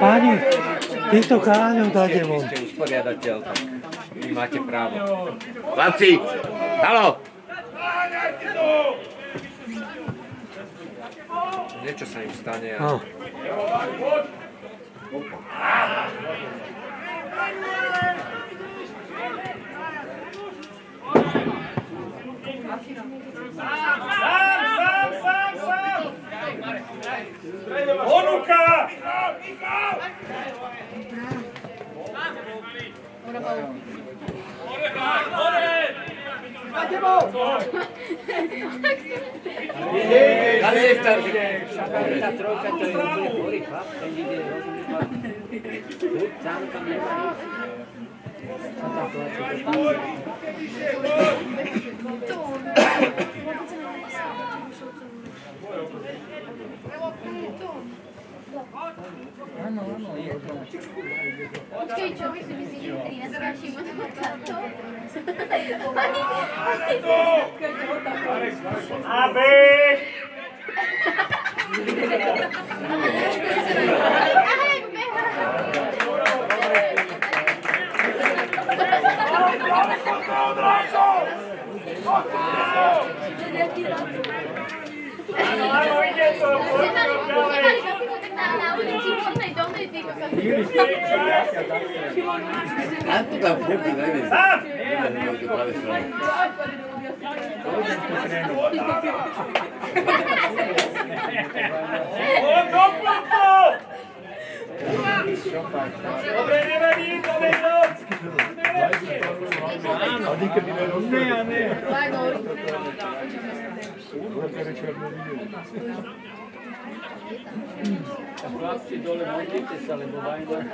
Páni, týchto chráňov dáte von. Ste usporiadateľ, tak vy máte právo. Chlapci, halo! Niečo sa im stane a... No. Sám, sám, sám, sám! Ponuka! Tady je starší. Ta trojka, to je úplně chorý chlap, ten ide rozumývať. Tu, tam, tam nemá Thank you. ay, o me. Tanto tampoco, debe ser. ¡Oh, no, puto! Dobre nevadí, dobre noc! Áno, ne a ne. A chlapci dole modlite sa, lebo vajna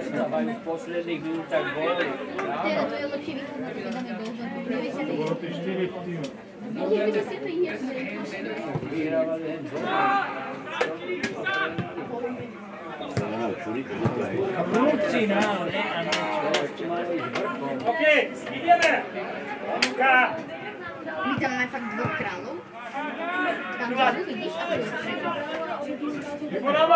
ostávajú v posledných minútach boli. To je lepšie vykonať, keď dáme dlho. Bolo to 4 Vyhrávali len dole. Prúci, no, ne, a ne, čo. OK, ideme. Ka. My tam máme fakt dvoch kráľov. Tam vzadu vidíš, a to je Ibo na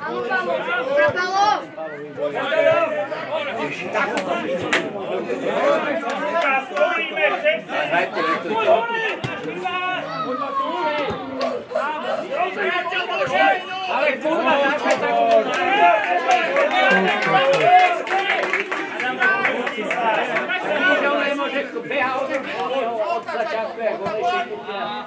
Alô, alô. Paulo! Pra Paulo! Castor em emergência! Vai ter que Ale kurwa, tak się tak Nie może wyjechał od placiarki, jak on się kupiła.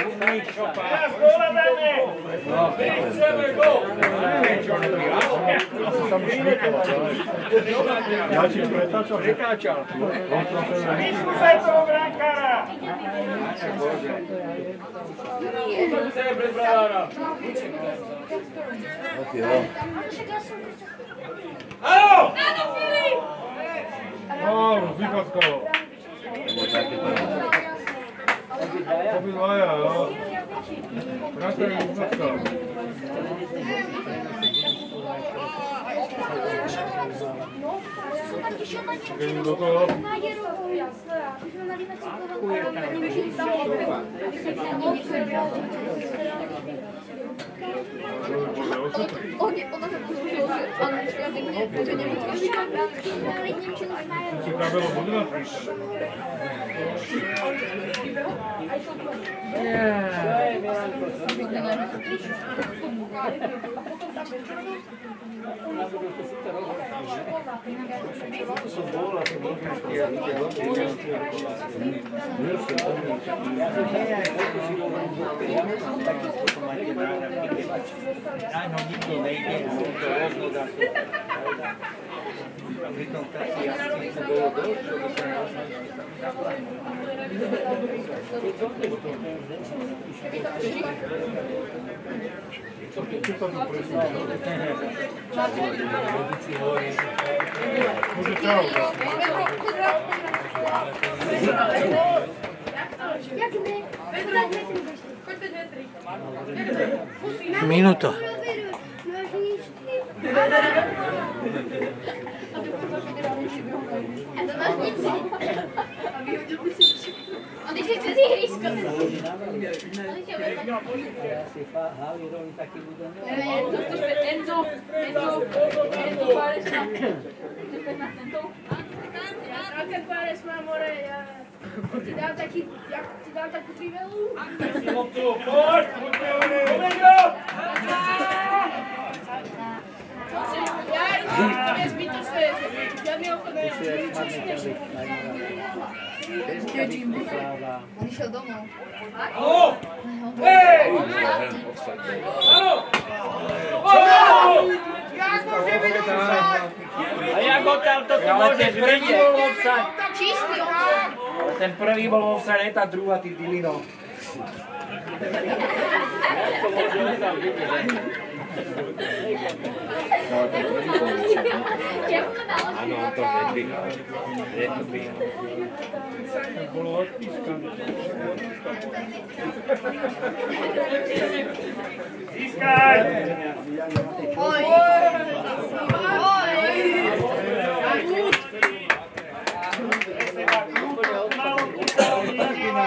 Od od začiatku, ako ešte Máš. Teraz góla dajme. Chceme gól. Ja ti pretáčal. Pretáčal. Vyskúšaj toho brankára. Chceme pred bradára. Áno! Áno, Filip! Áno, vypadkovo. Obidvaja, jo. Bratr Yeah. Ah, no, Nico, Może ciało. Minuto. ho deciso di rischio. Si fa all'ironica che budono. Enzo, Enzo, Enzo Pares, anche Pares, ma amore, ti dà da chi, ti dà da chi ti vede. Molto forte, molto bene. Je zbytočné, žiadny obchod ne, nič On išiel domov. Haló! Hej! Áno! A jak odtiaľ to ty môžeš vedieť? Čistý Ale ten prvý bol vo vsade, tá druhá, ty dilino. Jak to môže odtiaľ vidieť? Ano Anton nedvíhal. Získaj! Oj! Oj! Oj! Oj!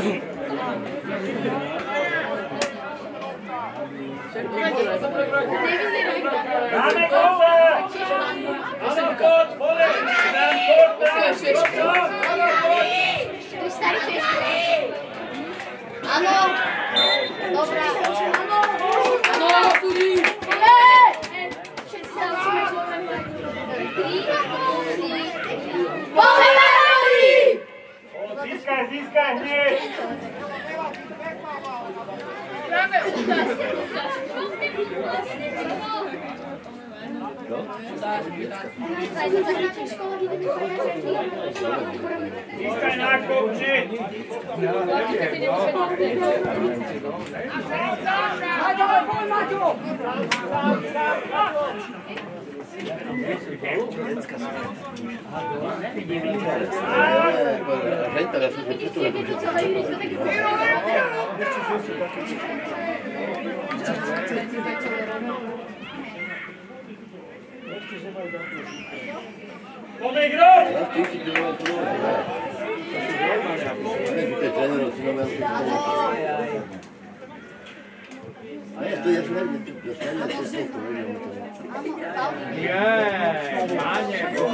Dame kola! Dame kot, vole! Dame kot, dame kot! Tu stari češki. Ano! Dobra! Ano! Ano, tudi! Vole! Šest, sedam, osem, devet, devet, devet, devet, devet, devet, devet, devet, devet, Získaj, získaj hneď! Práve útas. Získaj nákup, či? Ženta, ja som Come igrać! Vidite treneru, svi nam ja sam to máš tu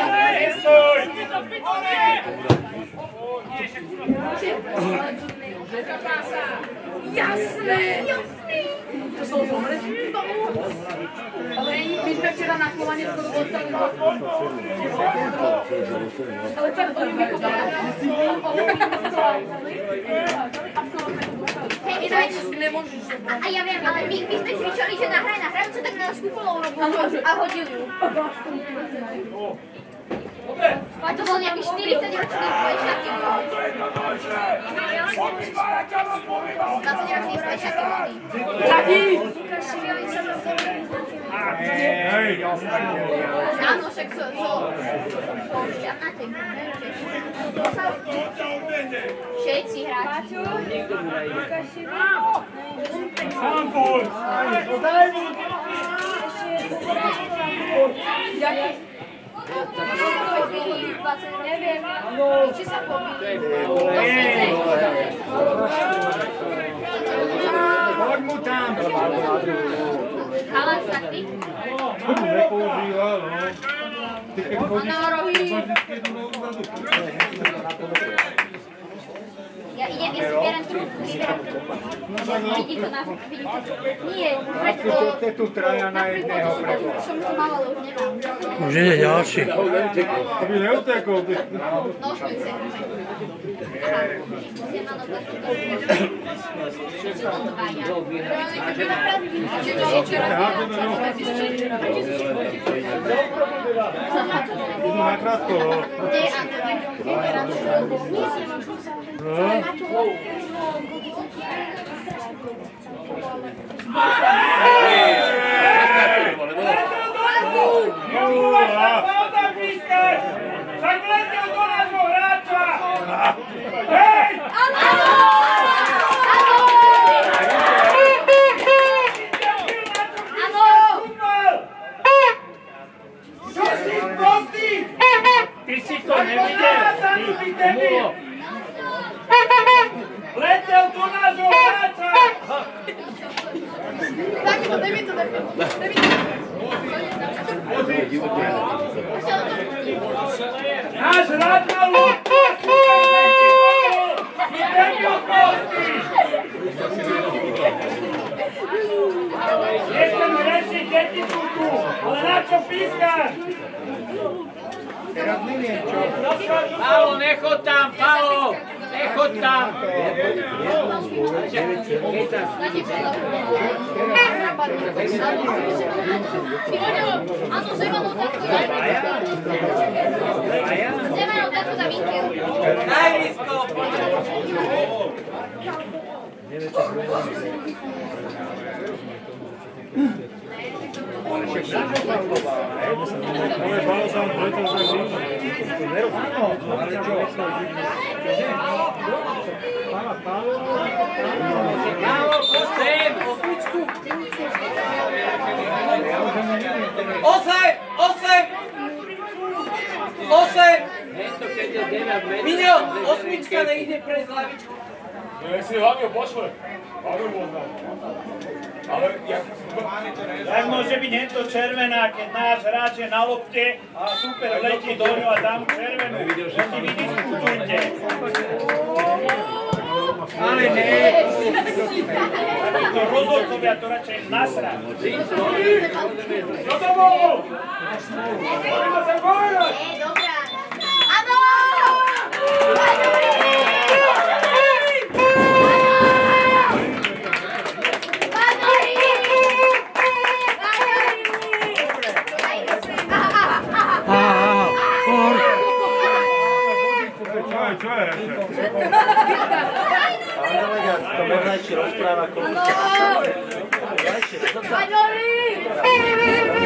Ale že to je Jasné, jasný. To som zomre. Ale my sme včera na chovanie skoro dostali. Ale tak oni mi A ja viem, ale my, my sme kričali, že nahraj na hrajúcu, tak na nás kupolou robili a hodili ju. A to bol nejaký 40 ročný plešaký. 20 ročný plešaký mladý. Taký! Hej, Áno, však so, so, so šťavnatým. Všetci hráči. Sám pôj! Daj mu! Jaký? Halo, halo, halo. Ja idem, ja si vybieram tu. Vybieram tu. Vidí to na... Vidí to. Nie, preto... To je tu traja na jedného preboha. Som to mala, ale už nemám. Už ide ďalší. Aby neutekol. ty. Nožkuj sa. Idú na krátko, no. Kde je Antoni? Pauza pískať! Ty si to nevidel, ty. Letel do nášho hráča! Daj mi to, daj mi to, daj mi to. Daj mi Náš hráč na lúku! Idem ju sprostiť! Nechcem rešiť, deti sú tu, ale na čo pískaš? Teraz neviem čo. Palo, nechod tam, Palo! Escolta! あの、そういえばのお宅が。そういえばのお宅が見てる。ナイスコープ。Ale bál sa on preto, že Áno, ale čo? Palo, poď sem! Osem! Osem! Osem! Miňo, osmička nejde pre hlavičku. Nech si hlavne pošle. Ale možno. Ale. Jak môže byť hento červená, keď náš hráč je na lopte a super letí do ňu a mu červenú. To si vydiskutujte. Ale ne! To rozhodcovia to radšej nasrať. Do domov! Poďme sa bojať! Áno! Aha, to možno ešte rozpráva koľko sa... Dajte, Paňori!